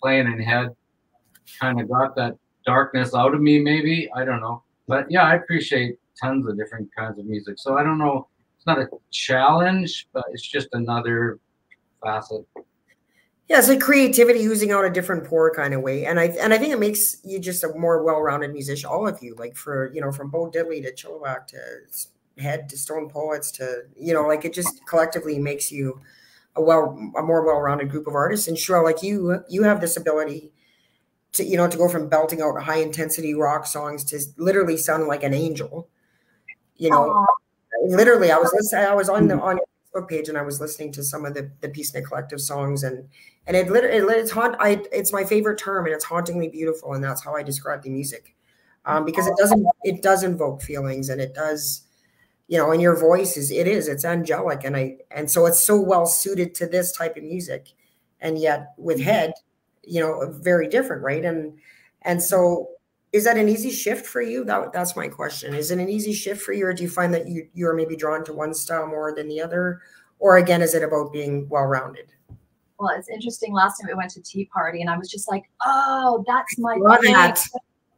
Speaker 1: playing in Head, kind of got that darkness out of me. Maybe I don't know. But yeah, I appreciate tons of different kinds of music. So I don't know. It's not a challenge, but it's just another facet.
Speaker 2: Yeah, it's like creativity oozing out a different pour kind of way, and I and I think it makes you just a more well-rounded musician. All of you, like for you know, from Bo Diddley to Chilliwack to Head to Stone Poets to you know, like it just collectively makes you a well a more well-rounded group of artists. And sure, like you, you have this ability to you know to go from belting out high intensity rock songs to literally sounding like an angel. You know,
Speaker 3: Aw,
Speaker 2: literally i was listening i was on the on your facebook page and i was listening to some of the the peacenik collective songs and and it literally it's haunt i it's my favorite term and it's hauntingly beautiful and that's how i describe the music. Um because it doesn't it does invoke feelings and it does you know and your voice is it is it's angelic and i and so it's so well suited to this type of music and yet with head you know very different right? And and so is that an easy shift for you? That that's my question. Is it an easy shift for you, or do you find that you you're maybe drawn to one style more than the other, or again, is it about being well rounded?
Speaker 3: Well, it's interesting. Last time we went to tea party, and I was just like, "Oh, that's my
Speaker 2: Love
Speaker 3: thing.
Speaker 2: that.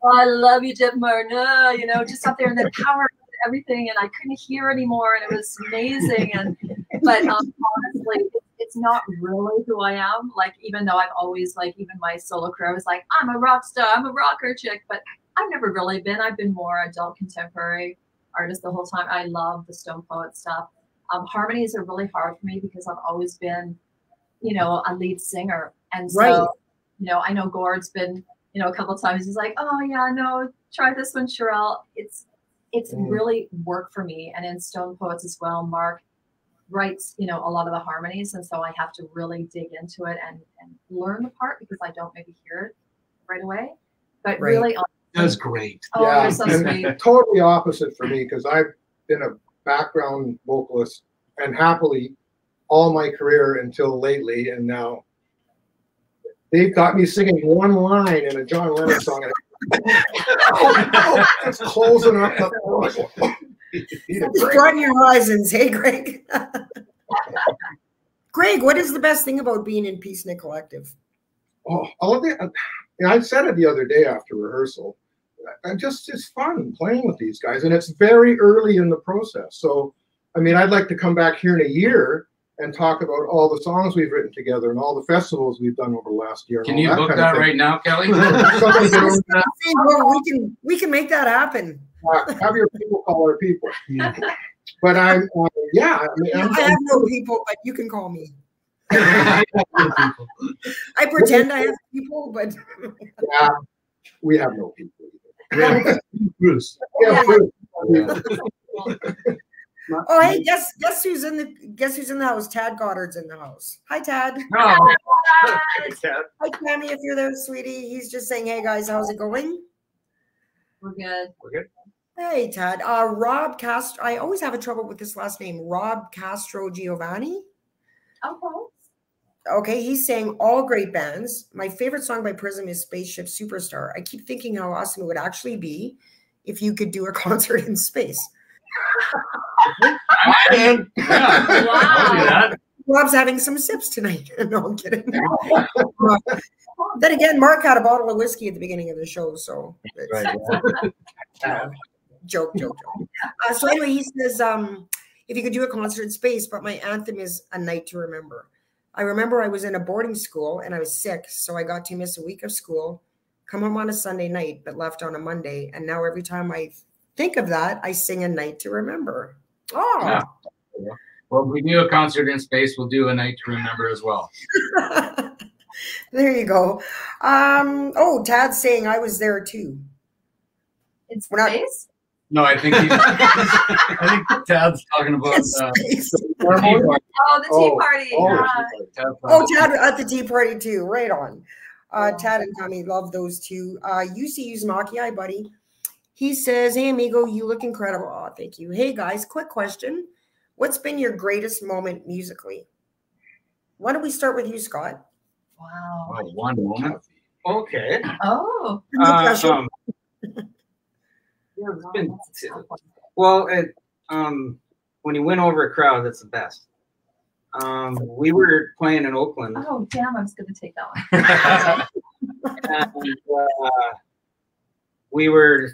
Speaker 3: Oh, I love you, Dip Martin." Uh, you know, just up there and the (laughs) power of everything, and I couldn't hear anymore, and it was amazing. And (laughs) but um, honestly, it's not really who I am. Like, even though I've always like, even my solo career, I was like, I'm a rock star, I'm a rocker chick, but I've never really been. I've been more adult contemporary artist the whole time. I love the stone poet stuff. Um, harmonies are really hard for me because I've always been you know, a lead singer. And so,
Speaker 2: Right.
Speaker 3: you know, I know Gord's been, you know, a couple of times he's like, oh yeah, no, try this one, Cherelle. It's it's
Speaker 5: Mm.
Speaker 3: really work for me. And in Stone Poets as well, Marc writes, you know, a lot of the harmonies. And so I have to really dig into it and, and learn the part because I don't maybe hear it right away. But
Speaker 2: Right.
Speaker 3: really, um,
Speaker 4: That's great.
Speaker 3: oh,
Speaker 5: Yeah.
Speaker 3: so
Speaker 5: And-
Speaker 3: sweet.
Speaker 5: totally opposite for me because I've been a background vocalist and happily all my career until lately, and now they've got me singing one line in a John Lennon song. And (laughs) it's closing up the.
Speaker 2: Just broaden your horizons, hey Greg. (laughs) Greg, what is the best thing about being in Peacenik Collective?
Speaker 5: Oh, all of it. And I said it the other day after rehearsal. I just it's fun playing with these guys, and it's very early in the process. So, I mean, I'd like to come back here in a year and talk about all the songs we've written together and all the festivals we've done over the last year.
Speaker 1: Can
Speaker 5: all
Speaker 1: you book that right now, Kelly? (laughs) (laughs)
Speaker 5: Something to do-
Speaker 2: Hey, well, we can we can make that happen.
Speaker 5: Uh, have your people call our people. (laughs) But I'm, uh, yeah, I mean, I'm,
Speaker 2: I have no people, but you can call me. (laughs) I pretend I have people, but
Speaker 5: yeah, we have no people.
Speaker 4: Bruce.
Speaker 5: Yeah,
Speaker 2: Yeah.
Speaker 5: we-
Speaker 2: oh hey, guess guess who's in the guess who's in the house? Tad Goddard's in the house. Hi Tad.
Speaker 1: Oh,
Speaker 2: Hi Tammy, if you're there, sweetie. He's just saying, hey guys, how's it going?
Speaker 3: We're good.
Speaker 6: We're good.
Speaker 2: Hey Tad. Uh Rob Castro. I always have a trouble with this last name. Rob Castro Giovanni.
Speaker 3: Okay.
Speaker 2: Okay, he's saying all great bands. My favorite song by Prism is Spaceship Superstar. I keep thinking how awesome it would actually be if you could do a (laughs) concert in space.
Speaker 1: and yeah,
Speaker 3: Wow.
Speaker 2: Rob's having some sips tonight. (laughs) no, I'm kidding. then again, Marc had a bottle of whiskey at the beginning of the show, so it's,
Speaker 4: Right.
Speaker 2: uh, (laughs) joke, joke, joke. Uh, so anyway, he says, um, if you could do a concert in space, but my anthem is A Night to Remember. I remember I was in a boarding school and I was sick, so I got to miss a week of school, come home on a Sunday night, but left on a Monday. And now every time I think of that, I sing A Night to Remember. Oh,
Speaker 1: Yeah. Well, if we do a concert in space, we'll do a night to remember as well. (laughs)
Speaker 2: there you go. Um, oh, Tad's saying I was there too.
Speaker 3: It's
Speaker 2: We're not-
Speaker 3: space.
Speaker 1: No, I think he's, I think Tad's talking about uh,
Speaker 2: space.
Speaker 1: tea party.
Speaker 3: Oh, the tea
Speaker 5: Oh,
Speaker 3: party.
Speaker 5: oh,
Speaker 3: yeah.
Speaker 1: Tad's
Speaker 2: Oh, Tad at the tea party too. Right on. Uh, Tad and Tommy love those two. Uh, UC Uzumaki, hi buddy. He says, "Hey amigo, you look incredible." Oh, thank you. Hey guys, quick question: What's been your greatest moment musically? Why don't we start with you, Scott?
Speaker 3: Wow.
Speaker 1: Oh, one moment.
Speaker 6: Okay.
Speaker 3: Oh.
Speaker 2: No
Speaker 6: Uh, um,
Speaker 3: You're (laughs)
Speaker 6: It's been-
Speaker 3: wrong. That's a tough one.
Speaker 6: well, it, um, when you win over a crowd, that's the best. Um, we were playing in Oakland,
Speaker 3: Oh, damn, I was going to take that one. (laughs)
Speaker 6: and uh, we were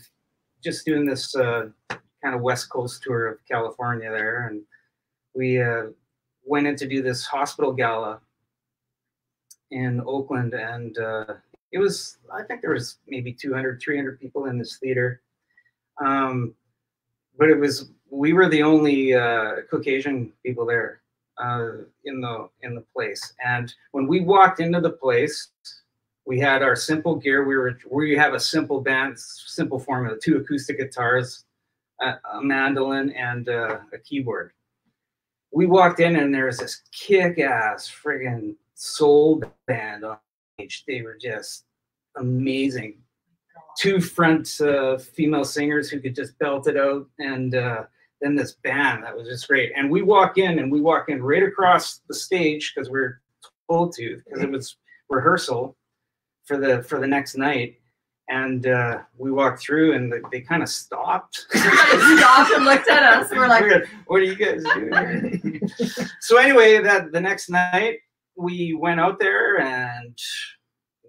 Speaker 6: just doing this uh, kind of West Coast tour of California there, and we uh, went in to do this hospital gala in Oakland, and uh, it was I think there was maybe 200, 300 people in this theater, um, but it was we were the only uh, Caucasian people there uh, in the in the place, and when we walked into the place we had our simple gear. We were we have a simple band, simple formula: two acoustic guitars, a, a mandolin, and uh, a keyboard. We walked in and there was this kick-ass friggin' soul band on stage. They were just amazing. Two front uh, female singers who could just belt it out, and uh, then this band that was just great. And we walk in and we walk in right across the stage because we're told to because it was rehearsal for the for the next night and uh, we walked through, and they, they kind of stopped. (laughs)
Speaker 3: Stopped and looked at us. We're like,
Speaker 6: what are you guys doing here? (laughs) so anyway, that the next night we went out there and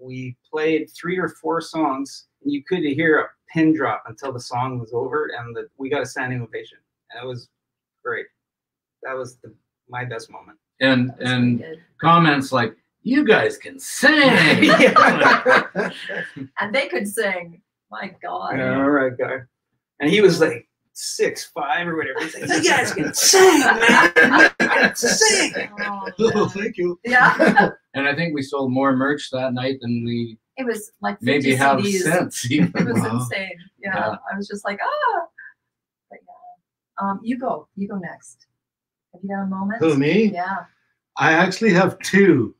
Speaker 6: we played three or four songs, you could hear a pin drop until the song was over, and the, we got a standing ovation. And it was great. That was the, my best moment.
Speaker 1: And and
Speaker 3: good."
Speaker 1: comments like, "You guys can sing." (laughs) (laughs)
Speaker 3: and they could sing. My God.
Speaker 6: Yeah, all right, guy. And he was like six five or whatever. He's like, you guys can sing, man. You (laughs) can sing.
Speaker 3: Oh,
Speaker 4: Oh,
Speaker 3: man.
Speaker 4: thank you.
Speaker 3: yeah.
Speaker 1: and I think we sold more merch that night than we
Speaker 3: It was like 50
Speaker 1: maybe have
Speaker 3: CDs.
Speaker 1: since. (laughs)
Speaker 3: It was
Speaker 4: Wow.
Speaker 3: insane. Yeah.
Speaker 1: Yeah.
Speaker 3: I was just like, ah. But yeah. Um, you go. You go next. Have you got a moment?
Speaker 4: Who, me?
Speaker 3: Yeah.
Speaker 4: I actually have two.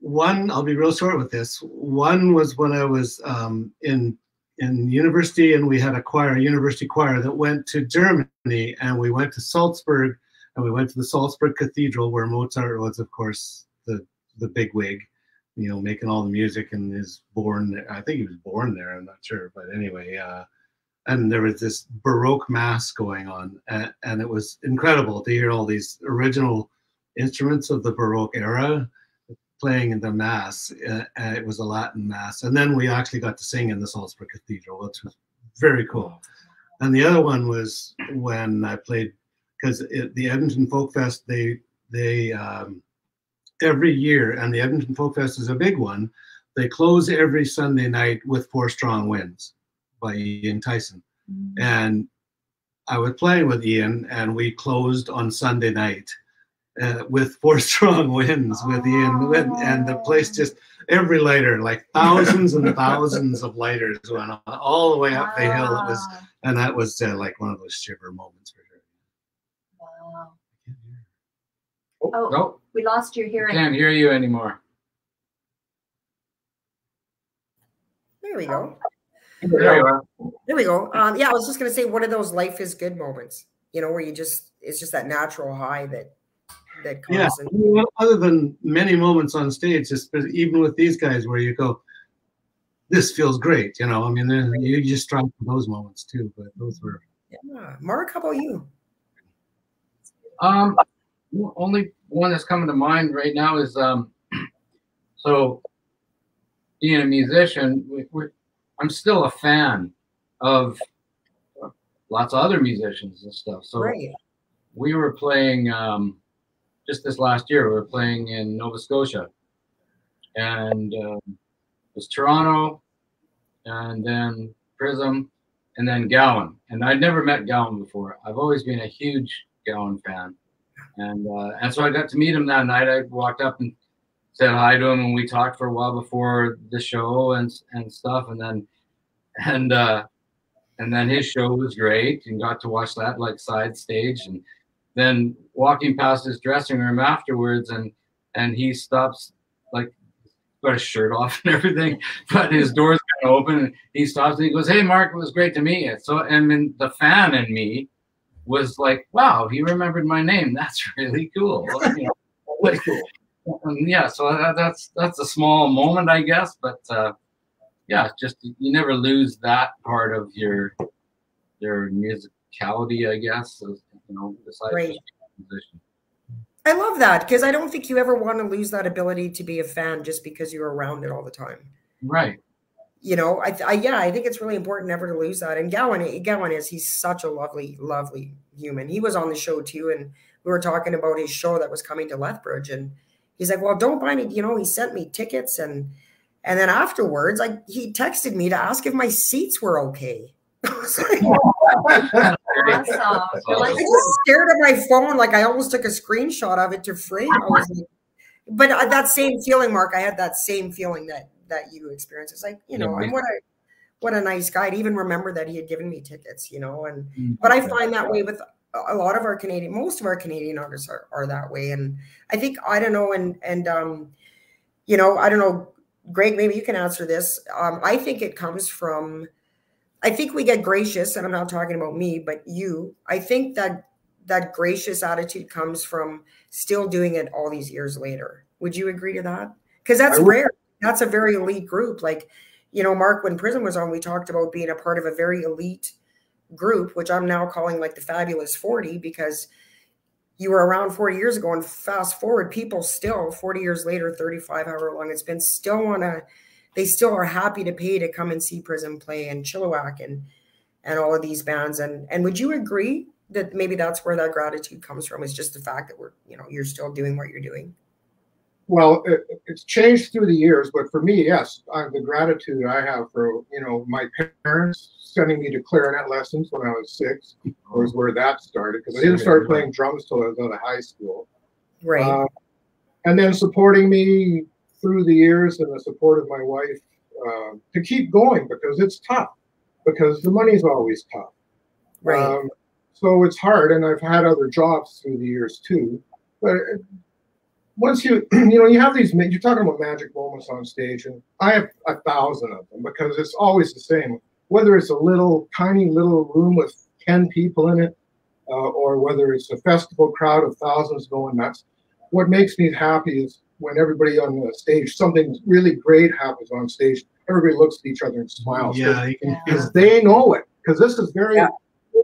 Speaker 4: One, I'll be real short with this. One was when I was um, in in university, and we had a choir, a university choir that went to Germany, and we went to Salzburg, and we went to the Salzburg Cathedral, where Mozart was, of course, the the big wig, you know, making all the music, and is born. There. I think he was born there. I'm not sure, but anyway, uh, and there was this Baroque mass going on, and, and it was incredible to hear all these original instruments of the Baroque era playing in the mass. Uh, it was a Latin mass, and then we actually got to sing in the Salzburg Cathedral, which was very cool. And the other one was when I played because the Edmonton Folk Fest they they um, every year, and the Edmonton Folk Fest is a big one. They close every Sunday night with Four Strong Winds by Ian Tyson.
Speaker 3: Mm.
Speaker 4: And I was playing with Ian, and we closed on Sunday night uh, with Four (laughs) Strong Winds with Ian, with- and the place just every lighter, like thousands and thousands of lighters went on all the way up the hill. It was, and that was uh, like one of those shiver moments for sure.
Speaker 3: Wow. Oh,
Speaker 1: Nope,
Speaker 3: we lost your hearing.
Speaker 1: can't hear you anymore.
Speaker 2: There we go.
Speaker 1: There you are.
Speaker 2: There we go. Um, yeah, I was just gonna say, one of those life is good moments? You know, where you just it's just that natural high that that comes.
Speaker 4: Yeah.
Speaker 2: and-
Speaker 4: other than many moments on stage, just even with these guys, where you go, this feels great. You know, I mean, then you just strive for those moments too. But those were
Speaker 2: yeah. Marc, how about you?
Speaker 1: Um, w- only one that's coming to mind right now is um, (clears throat) so being a musician, we, we, I'm still a fan of lots of other musicians and stuff. So
Speaker 2: Right.
Speaker 1: we were playing um, just this last year. We were playing in Nova Scotia, and um, it was Toronto, and then Prism, and then Gowan. And I'd never met Gowan before. I've always been a huge Gowan fan, and uh, and so I got to meet him that night. I walked up and said hi to him, and we talked for a while before the show and and stuff, and then and uh, and then his show was great, and got to watch that like side stage, and then walking past his dressing room afterwards, and and he stops like got his shirt off (laughs) and everything, but his door's kind of open, and he stops and he goes, "Hey, Marc, it was great to meet you." So, and then the fan in me was like, "Wow, he remembered my name. That's (laughs) really cool." You know, (laughs) really cool. And yeah, so that, that's that's a small moment, I guess, but uh, yeah, just you never lose that part of your your musicality, I guess. So, you know, besides
Speaker 2: Right.
Speaker 1: just being a musician.
Speaker 2: I love that because I don't think you ever want to lose that ability to be a fan just because you're around it all the time.
Speaker 1: Right.
Speaker 2: You know, I, I yeah, I think it's really important never to lose that. And Gowan, Gowan is he's such a lovely, lovely human. He was on the show too, and we were talking about his show that was coming to Lethbridge, and he's like, "Well, don't buy me." You know, he sent me tickets, and and then afterwards, like he texted me to ask if my seats were okay. (laughs) I was like,
Speaker 3: Awesome. (laughs)
Speaker 2: I just stared at my phone like I almost took a screenshot of it to frame. I was like, but uh, that same feeling, Marc, I had that same feeling that that you experience. It's like you know,
Speaker 1: Yeah,
Speaker 2: what a what a nice guy to even remember that he had given me tickets. You know, and
Speaker 1: Mm.
Speaker 2: but I find that way with a lot of our Canadian, most of our Canadian artists are, are that way. And I think I don't know, and and um, you know, I don't know, Greg, maybe you can answer this. Um, I think it comes from I think we get gracious, and I'm not talking about me, but you. I think that that gracious attitude comes from still doing it all these years later. Would you agree to that? Because that's rare. That's a very elite group. Like, you know, Marc, when Prism was on, we talked about being a part of a very elite group, which I'm now calling like the Fabulous 40 because you were around 40 years ago and fast forward, people still 40 years later, 35, however long it's been, still want to, they still are happy to pay to come and see Prism play and Chilliwack and, and all of these bands. And, and would you agree that maybe that's where that gratitude comes from is just the fact that we're, you know, you're still doing what you're doing?
Speaker 5: Well, it, it's changed through the years, but for me, yes, I, the gratitude I have for you know my parents sending me to clarinet lessons when I was six was where that started because I didn't start playing drums till I was out of high school.
Speaker 2: Right.
Speaker 5: Uh, and then supporting me through the years and the support of my wife uh, to keep going because it's tough because the money's always tough.
Speaker 2: right.
Speaker 5: Um, so it's hard, and I've had other jobs through the years too. But once you, (clears throat) you know, you have these, you're talking about magic moments on stage, and I have a thousand of them because it's always the same. Whether it's a little, tiny little room with 10 people in it, uh, or whether it's a festival crowd of thousands going nuts, what makes me happy is when everybody on the stage, something really great happens on stage, everybody looks at each other and smiles.
Speaker 4: Yeah, you can
Speaker 5: because they know it. Because this is very
Speaker 2: Yeah.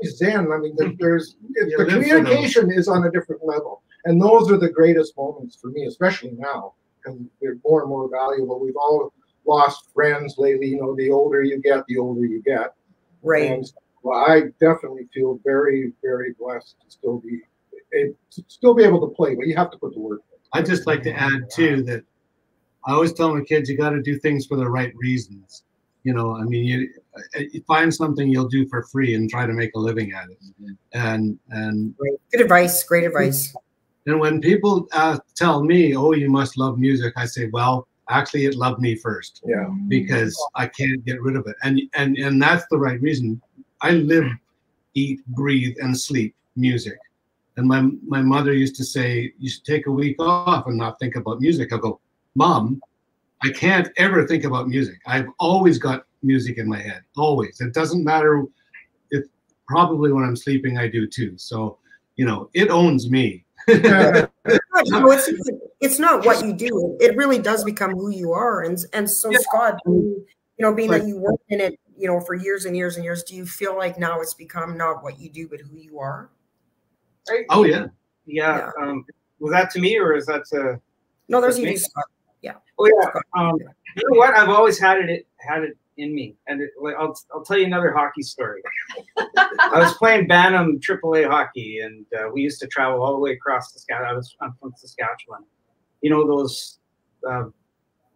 Speaker 5: zen. I mean, there's it,
Speaker 4: You
Speaker 5: the
Speaker 4: live for those.
Speaker 5: communication is on a different level, and those are the greatest moments for me, especially now, because they're more and more valuable. We've all lost friends lately. You know, the older you get, the older you get.
Speaker 2: right.
Speaker 5: And well, I definitely feel very, very blessed to still be, to still be able to play, but you have to put the work. in.
Speaker 4: I'd just like to add too that I always tell my kids you got to do things for the right reasons. You know, I mean, you, uh, you find something you'll do for free and try to make a living at it. Mm-hmm. And and
Speaker 2: Good advice. Great advice. (laughs)
Speaker 4: and when people uh, tell me, "Oh, you must love music," I say, "Well, actually, it loved me first
Speaker 5: Yeah.
Speaker 4: because I can't get rid of it." And and and that's the right reason. I live, eat, breathe, and sleep music. And my my mother used to say, "You should take a week off and not think about music." I go, "Mom, I can't ever think about music. I've always got music in my head. Always. It doesn't matter if probably when I'm sleeping I do too. So, you know, it owns me. (laughs)
Speaker 5: Yeah.
Speaker 2: No, it's, it's not what you do. It really does become who you are. And and so
Speaker 4: Yeah.
Speaker 2: Scott, you know, being that you worked in it, you know, for years and years and years, do you feel like now it's become not what you do, but who you are?
Speaker 6: Right?
Speaker 4: Oh yeah.
Speaker 6: Yeah. Um, was that to me or is that to?
Speaker 2: No, there's you,
Speaker 6: Me?
Speaker 2: do, Scott.
Speaker 6: Oh yeah. Um, you know what? I've always had it had it in me, and it, like, I'll I'll tell you another hockey story. I was playing Bantam AAA hockey, and uh, we used to travel all the way across Saskatchewan. I was I'm from Saskatchewan. You know those uh,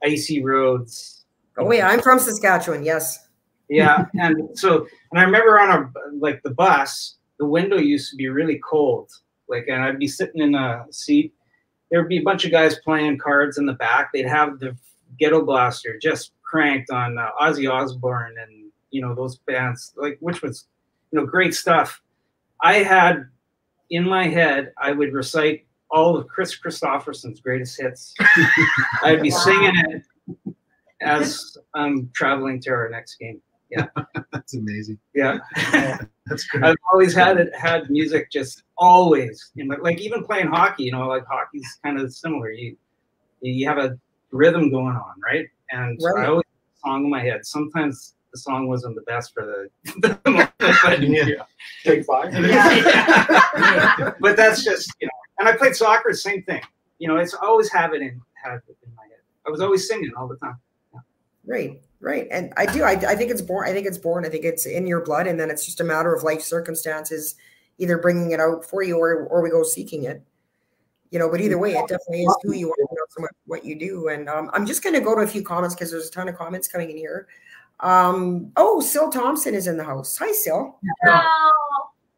Speaker 6: icy roads.
Speaker 2: Oh yeah, I'm from Saskatchewan. Yes.
Speaker 6: Yeah, (laughs) and so and I remember on a like the bus, the window used to be really cold. Like, and I'd be sitting in a seat. There'd be a bunch of guys playing cards in the back. They'd have the Ghetto Blaster just cranked on uh, Ozzy Osbourne and you know those bands, like which was you know great stuff. I had in my head, I would recite all of Kris Kristofferson's greatest hits. (laughs) I'd be
Speaker 2: Wow.
Speaker 6: singing it as I'm traveling to our next game.
Speaker 4: Yeah, (laughs) that's amazing.
Speaker 6: Yeah. (laughs)
Speaker 4: That's great.
Speaker 6: I've always had it had music just always in my, like even playing hockey, you know, like hockey's kind of similar. You you have a rhythm going on, right? And
Speaker 2: Right.
Speaker 6: I always have a song in my head. Sometimes the song wasn't the best for the, (laughs) the moment, but,
Speaker 4: Yeah. (laughs)
Speaker 5: Take five. Yeah. (laughs)
Speaker 6: but that's just you know. And I played soccer, same thing. You know, it's always have it in have it in my head. I was always singing all the time.
Speaker 2: Right, right. And I do. I, I think it's born. I think it's born. I think it's in your blood, and then it's just a matter of life circumstances, either bringing it out for you or or we go seeking it. You know, but either way, it definitely is who you are, not so much what you do. And um, I'm just going to go to a few comments because there's a ton of comments coming in here. Um, oh, Sil Thompson is in the house. Hi, Sil.
Speaker 3: Oh,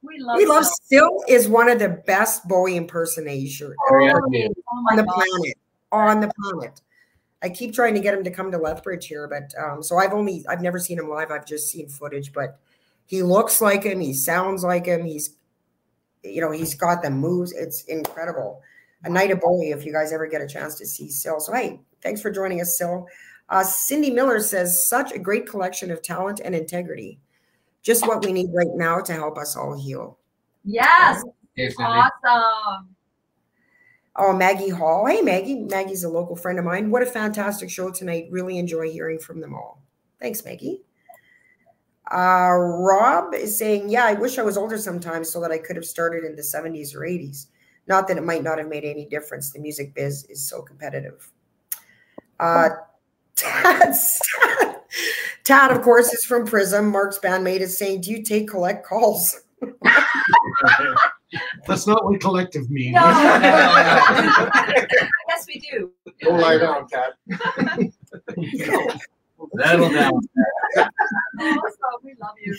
Speaker 3: we love
Speaker 2: We love Sil is one of the best Bowie impersonators
Speaker 3: Oh,
Speaker 1: Yeah.
Speaker 3: oh
Speaker 2: on
Speaker 3: my
Speaker 2: the
Speaker 3: God.
Speaker 2: planet. On the planet. I keep trying to get him to come to Lethbridge here, but um, so I've only I've never seen him live. I've just seen footage, but he looks like him. He sounds like him. He's, you know, he's got the moves. It's incredible. A night of Bowie, if you guys ever get a chance to see Sil. So hey, thanks for joining us, Sil. Uh, Cindy Miller says, such a great collection of talent and integrity. Just what we need right now to help us all heal.
Speaker 3: Yes,
Speaker 1: Hey,
Speaker 3: awesome.
Speaker 2: Oh, Maggie Hall. Hey, Maggie. Maggie's a local friend of mine. What a fantastic show tonight. Really enjoy hearing from them all. Thanks, Maggie. Uh, Rob is saying, yeah, I wish I was older sometimes so that I could have started in the 70s or 80s. Not that it might not have made any difference. The music biz is so competitive. Uh, Tad, (laughs) Tad, of course, is from Prism. Marc's bandmate is saying, do you take collect calls? (laughs)
Speaker 4: That's not what collective means.
Speaker 3: No. (laughs) yes, we do.
Speaker 5: Go lie down, Cat.
Speaker 1: Settle down.
Speaker 3: We love you.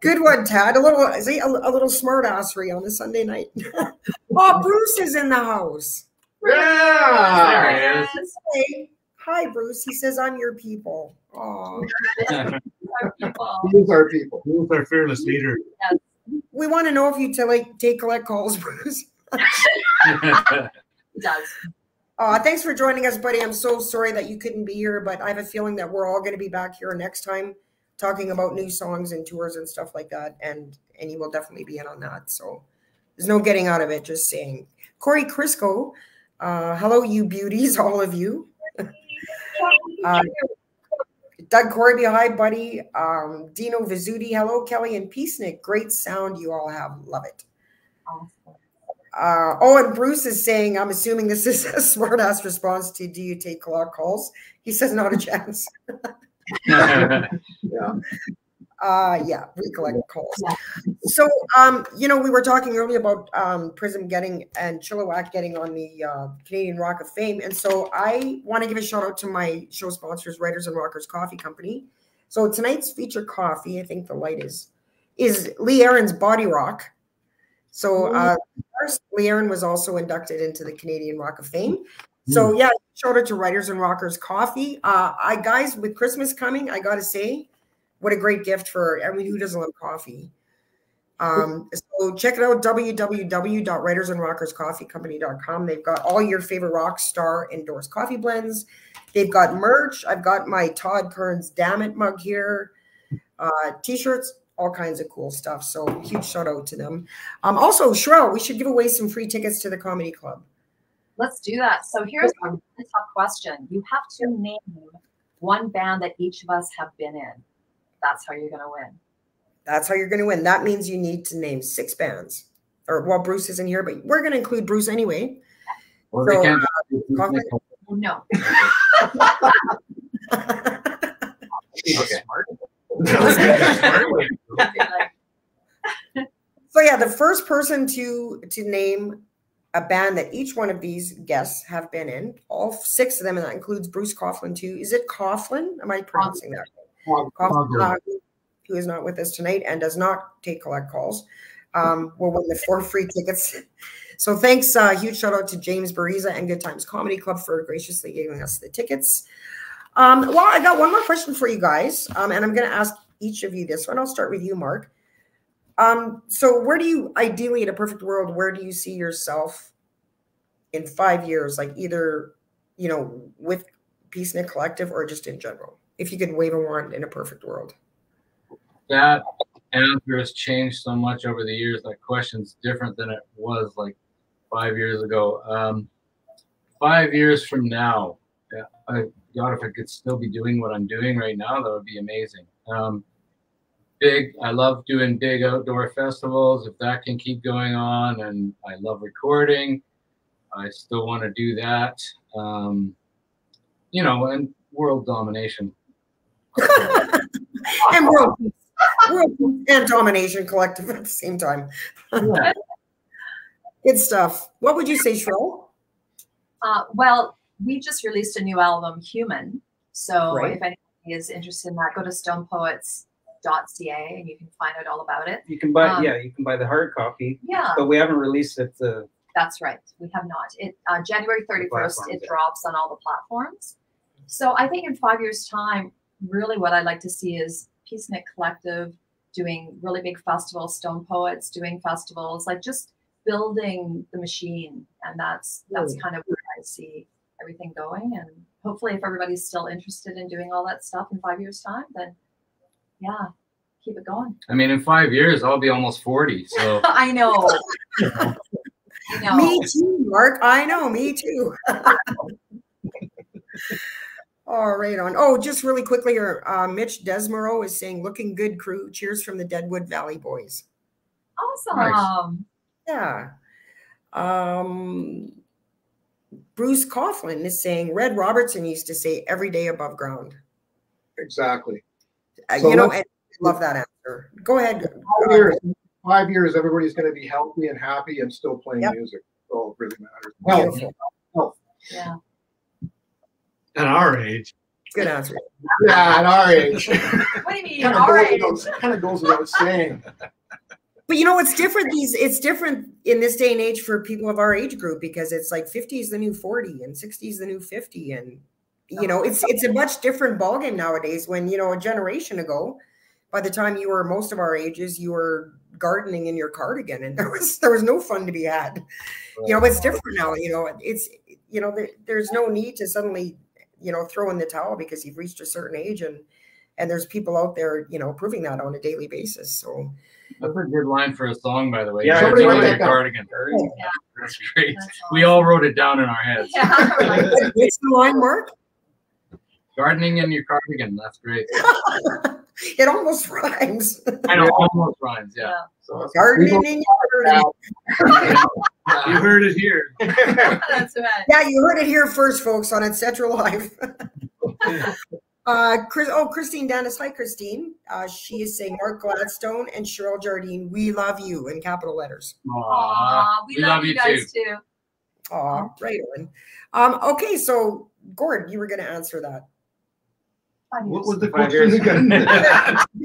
Speaker 2: Good one, Tad. A little, see, a, a little smart assery on a Sunday night. (laughs) oh, Bruce is in the house.
Speaker 1: There he is.
Speaker 2: Hey, hi, Bruce. He says, I'm your people. (laughs) Oh,
Speaker 3: Our people.
Speaker 5: These are people.
Speaker 4: Who's our fearless leader?
Speaker 2: we want to know if you to like take collect calls, Bruce. (laughs)
Speaker 3: He does.
Speaker 2: Uh, thanks for joining us, buddy. I'm so sorry that you couldn't be here, but I have a feeling that we're all going to be back here next time talking about new songs and tours and stuff like that. And and you will definitely be in on that. So there's no getting out of it. Just saying. Corey Crisco, uh, hello, you beauties, (laughs) all of you. (laughs) Uh, Doug Corby, hi, buddy. Um, Dino Vizzuti, hello, Kelly and Peacenik. Great sound you all have. Love it.
Speaker 3: Awesome.
Speaker 2: Uh, oh, and Bruce is saying, I'm assuming this is (laughs) a smart ass response to do you take clock calls? He says, not a chance. (laughs)
Speaker 5: Yeah.
Speaker 2: Uh, yeah, we collect calls. So, um, you know, we were talking earlier about um, Prism getting and Chilliwack getting on the uh, Canadian Rock of Fame. And so I want to give a shout out to my show sponsors, Writers and Rockers Coffee Company. So tonight's feature coffee, I think the light is, is Lee Aaron's Body Rock. So uh, first, Lee Aaron was also inducted into the Canadian Rock of Fame. So yeah, shout out to Writers and Rockers Coffee. Uh, I guys, with Christmas coming, I gotta say, what a great gift for I mean, who doesn't love coffee? Um, so check it out, www.writersandrockerscoffeecompany.com. They've got all your favorite rock star endorsed coffee blends. They've got merch. I've got my Todd Kerns Damn It mug here, uh, t-shirts, all kinds of cool stuff. So huge shout out to them. Um, also, Cherelle, we should give away some free tickets to the comedy club.
Speaker 3: Let's do that. So here's a really tough question. You have to name one band that each of us have been in. That's how you're going to win.
Speaker 2: That's how you're going to win. That means you need to name six bands. Or well, Bruce isn't here, but we're going to include Bruce anyway.
Speaker 1: Well, they
Speaker 2: So,
Speaker 1: can't-
Speaker 2: coffee-
Speaker 3: Oh, no. (laughs) (laughs) (laughs)
Speaker 1: Okay. (laughs)
Speaker 2: So yeah, the first person to to name a band that each one of these guests have been in, all six of them, and that includes Bruce Coughlan too. Is it Coughlan? Am I pronouncing that? right? Coughlan, uh, who is not with us tonight and does not take collect calls, um, will win the four free tickets. So thanks, uh, huge shout out to James Bariza and Good Times Comedy Club for graciously giving us the tickets. Um, well, I got one more question for you guys, um, and I'm going to ask each of you this one. I'll start with you, Marc. Um, so where do you ideally in a perfect world, where do you see yourself in five years? Like either, you know, with Peacenik Collective or just in general? If you could wave a wand in a perfect world.
Speaker 1: that answer has changed so much over the years. That question's different than it was like five years ago. Um, five years from now, yeah, I, God, if I could still be doing what I'm doing right now, that would be amazing. Um, big, I love doing big outdoor festivals. If that can keep going on, and I love recording, I still want to do that. Um, you know, and world domination. (laughs)
Speaker 2: and world peace. World peace and domination collective at the same time. (laughs) Good stuff. What would you say, Cherelle?
Speaker 3: Uh, well, we just released a new album, Human. So
Speaker 2: Right.
Speaker 3: if anybody is interested in that, go to stonepoets.ca and you can find out all about it.
Speaker 6: You can buy,
Speaker 3: Um,
Speaker 6: yeah, you can buy the hard copy,
Speaker 3: Yeah,
Speaker 6: but we haven't released it. Uh,
Speaker 3: that's right. We have not. It uh, January 31st, it
Speaker 6: yeah.
Speaker 3: drops on all the platforms. So I think in five years' time, really what I'd like to see is Peacenik Collective doing really big festivals, Stone Poets doing festivals, like just building the machine. And that's that's kind of where I see everything going. And hopefully if everybody's still interested in doing all that stuff in five years' time, then yeah, keep it going.
Speaker 1: I mean, in five years, I'll be almost 40. So (laughs)
Speaker 3: I know. I know.
Speaker 2: Me too, Marc. I know, me too. (laughs) All right, on. Oh, just really quickly, here, uh, Mitch Desmero is saying, "Looking good, crew. Cheers from the Deadwood Valley boys."
Speaker 3: Awesome.
Speaker 2: Yeah. Um, Bruce Coughlan is saying, "Red Robertson used to say every day above ground."
Speaker 5: Exactly.
Speaker 2: Uh,
Speaker 5: So
Speaker 2: you know, I love that answer. Go ahead.
Speaker 5: Five years, five years, everybody's going to be healthy and happy and still playing
Speaker 2: Yep.
Speaker 5: music. So it really matters. Health.
Speaker 2: Beautiful.
Speaker 3: Yeah.
Speaker 4: At our age,
Speaker 2: Good answer.
Speaker 5: Yeah, at our age. (laughs)
Speaker 3: What do you mean?
Speaker 5: kind,
Speaker 3: Our
Speaker 5: of
Speaker 3: age?
Speaker 5: goes kind of goes without saying.
Speaker 2: But you know, it's different. These it's different in this day and age for people of our age group because it's like 50 is the new 40 and 60 is the new 50. And you know, oh. it's it's a much different ballgame nowadays when, you know, a generation ago, by the time you were most of our ages, you were gardening in your cardigan and (laughs) there was there was no fun to be had. You know, it's different now. You know, it's you know, there, there's no need to suddenly, you know, throw in the towel because you've reached a certain age and and there's people out there, you know, proving that on a daily basis. So
Speaker 1: That's a good line for a song, by the way.
Speaker 6: Yeah,
Speaker 1: Gardening
Speaker 5: somebody
Speaker 1: your
Speaker 5: that down.
Speaker 1: cardigan.
Speaker 3: Yeah.
Speaker 1: That's great.
Speaker 3: That's
Speaker 1: We all wrote it down in our heads.
Speaker 3: Yeah. (laughs) we're
Speaker 2: What's the line, Marc?
Speaker 1: Gardening in your cardigan. That's great. (laughs)
Speaker 2: it almost rhymes.
Speaker 1: I know almost rhymes. Yeah.
Speaker 5: So
Speaker 2: Gardening in your garden.
Speaker 4: you heard it here. (laughs)
Speaker 3: That's right.
Speaker 2: Yeah, you heard it here first, folks, on Etc. Live. (laughs) uh, Chris, oh, Christine Dennis. Hi, Christine. Uh, she is saying Marc Gladstone and Cherelle Jardine, we love you in capital letters.
Speaker 1: Aw,
Speaker 3: Aw, we, love, you guys too.
Speaker 2: Aw, right on. Um, okay, so Gord, you were going to answer that.
Speaker 4: What was the
Speaker 6: Five
Speaker 4: question
Speaker 6: years.
Speaker 4: again?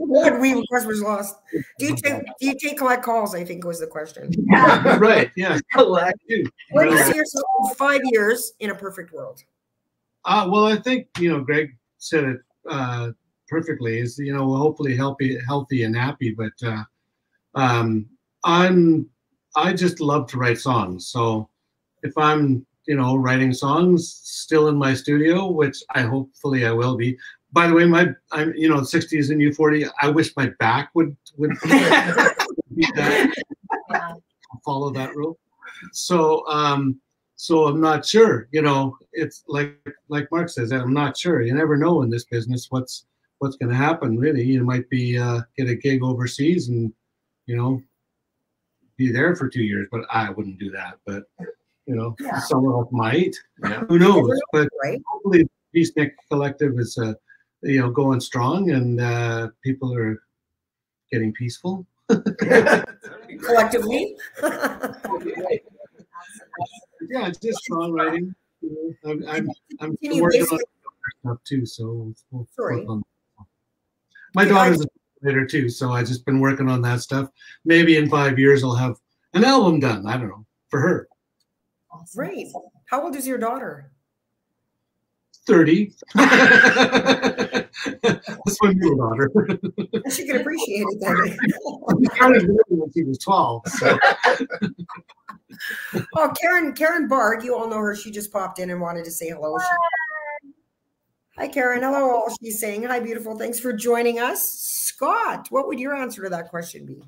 Speaker 2: Gord, we request was lost. Do you (laughs) take do you take collect calls? I think was the question. (laughs)
Speaker 4: right. Yeah. (laughs)
Speaker 2: Where do you see yourself in five years in a perfect world?
Speaker 4: Uh, well, I think you know Greg said it uh, perfectly. Is you know hopefully healthy, healthy and happy. But uh, um, I'm I just love to write songs. So if I'm you know writing songs still in my studio, which I hopefully I will be. By the way, my I'm you know 60s and U40. I wish my back would would beat that
Speaker 3: Yeah.
Speaker 4: follow that rule. So um so I'm not sure, you know, it's like like Marc says, I'm not sure. You never know in this business what's what's gonna happen really. You might be uh get a gig overseas and you know be there for two years, but I wouldn't do that. But you know,
Speaker 2: Yeah.
Speaker 4: someone else might.
Speaker 1: Yeah.
Speaker 4: Who knows? But
Speaker 2: Right?
Speaker 4: hopefully Peacenik Collective is uh you know going strong and uh people are getting peaceful. (laughs)
Speaker 2: Collectively. (laughs)
Speaker 4: Yeah, it's just songwriting. I'm, I'm, I'm working on stuff too, so we'll. My
Speaker 2: Yeah,
Speaker 4: daughter's a later too, so I just been working on that stuff. Maybe in five years I'll have an album done. I don't know for her.
Speaker 2: Great. How old is your daughter?
Speaker 4: Thirty. (laughs) That's my middle daughter.
Speaker 2: She could appreciate it then. (laughs)
Speaker 4: She started doing it when she was twelve. So
Speaker 2: Oh, Karen, Karen Barg, you all know her. She just popped in and wanted to say hello. She- Hi, Karen. Hello, all. She's saying, Hi, beautiful. Thanks for joining us. Scott, what would your answer to that question be?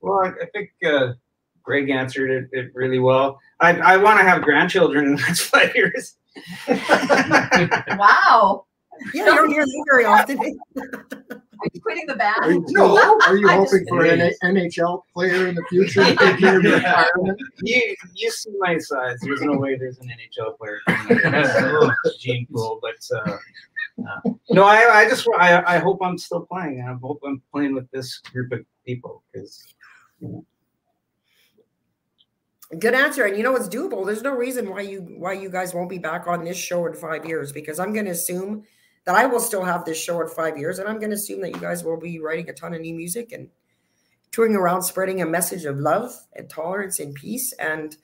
Speaker 6: Well, I, I think uh, Greg answered it, it really well. I, I want to have grandchildren in the next five years. (laughs)
Speaker 3: Wow.
Speaker 2: Yeah, you don't hear that very often.
Speaker 3: Are you quitting the
Speaker 5: Are you,
Speaker 3: band?
Speaker 5: no, are you hoping
Speaker 3: just-
Speaker 5: for an NHL player in the future? to take your retirement? (laughs)
Speaker 6: you you see my size. There's no way there's an NHL player. coming out of this gene pool, but uh, uh, no, I, I just I, I hope I'm still playing, and I hope I'm playing with this group of people because
Speaker 2: Good answer. And you know it's doable. There's no reason why you why you guys won't be back on this show in five years because I'm gonna assume that I will still have this show in five years, and I'm gonna assume that you guys will be writing a ton of new music and touring around spreading a message of love and tolerance and peace. And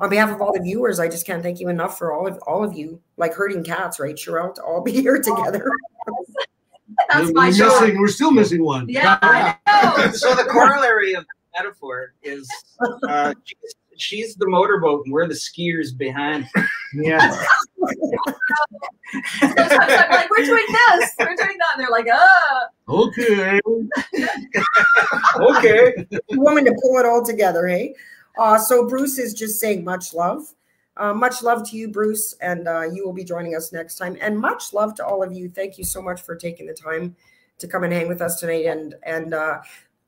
Speaker 2: on behalf of all the viewers, I just can't thank you enough for all of all of you, like herding cats, right, Cherelle, to all be (laughs) here together. (laughs)
Speaker 3: That's
Speaker 4: we're
Speaker 3: my show.
Speaker 4: missing. We're still missing one.
Speaker 3: Yeah, I know. (laughs)
Speaker 6: so the corollary of metaphor is uh, she's, she's the motorboat and we're the skiers behind.
Speaker 4: Yeah. (laughs)
Speaker 3: Sometimes I'm like, we're doing this, we're doing that. And they're like, ah.
Speaker 4: Okay. (laughs)
Speaker 6: Okay.
Speaker 2: woman to pull it all together, hey? Uh, so Bruce is just saying much love. Uh, much love to you, Bruce, and uh, you will be joining us next time. And much love to all of you. Thank you so much for taking the time to come and hang with us tonight. And and uh,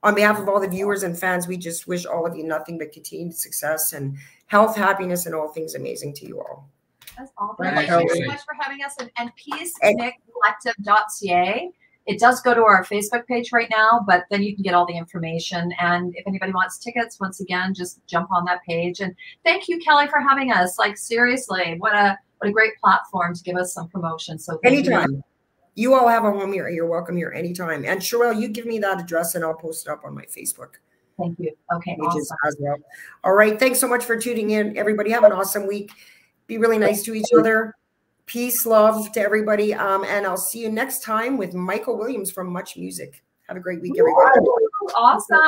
Speaker 2: on behalf of all the viewers and fans, we just wish all of you nothing but continued success and health, happiness, and all things amazing to you all.
Speaker 3: That's awesome.
Speaker 2: Thank
Speaker 3: Thank
Speaker 2: you.
Speaker 3: you so much for having us. And, and peacecollective.ca. It does go to our Facebook page right now, but then you can get all the information. And if anybody wants tickets, once again, just jump on that page. And thank you, Kelly, for having us. Like seriously, what a what a great platform to give us some promotion. So thank you.
Speaker 2: You all have a home here. You're welcome here anytime. And Cherelle, you give me that address and I'll post it up on my Facebook
Speaker 3: Thank you. Okay,
Speaker 2: pages
Speaker 3: awesome.
Speaker 2: as well. All right. Thanks so much for tuning in. Everybody have an awesome week. Be really nice to each other. Peace, love to everybody. Um, and I'll see you next time with Michael Williams from Much Music. Have a great week, everybody.
Speaker 3: Awesome.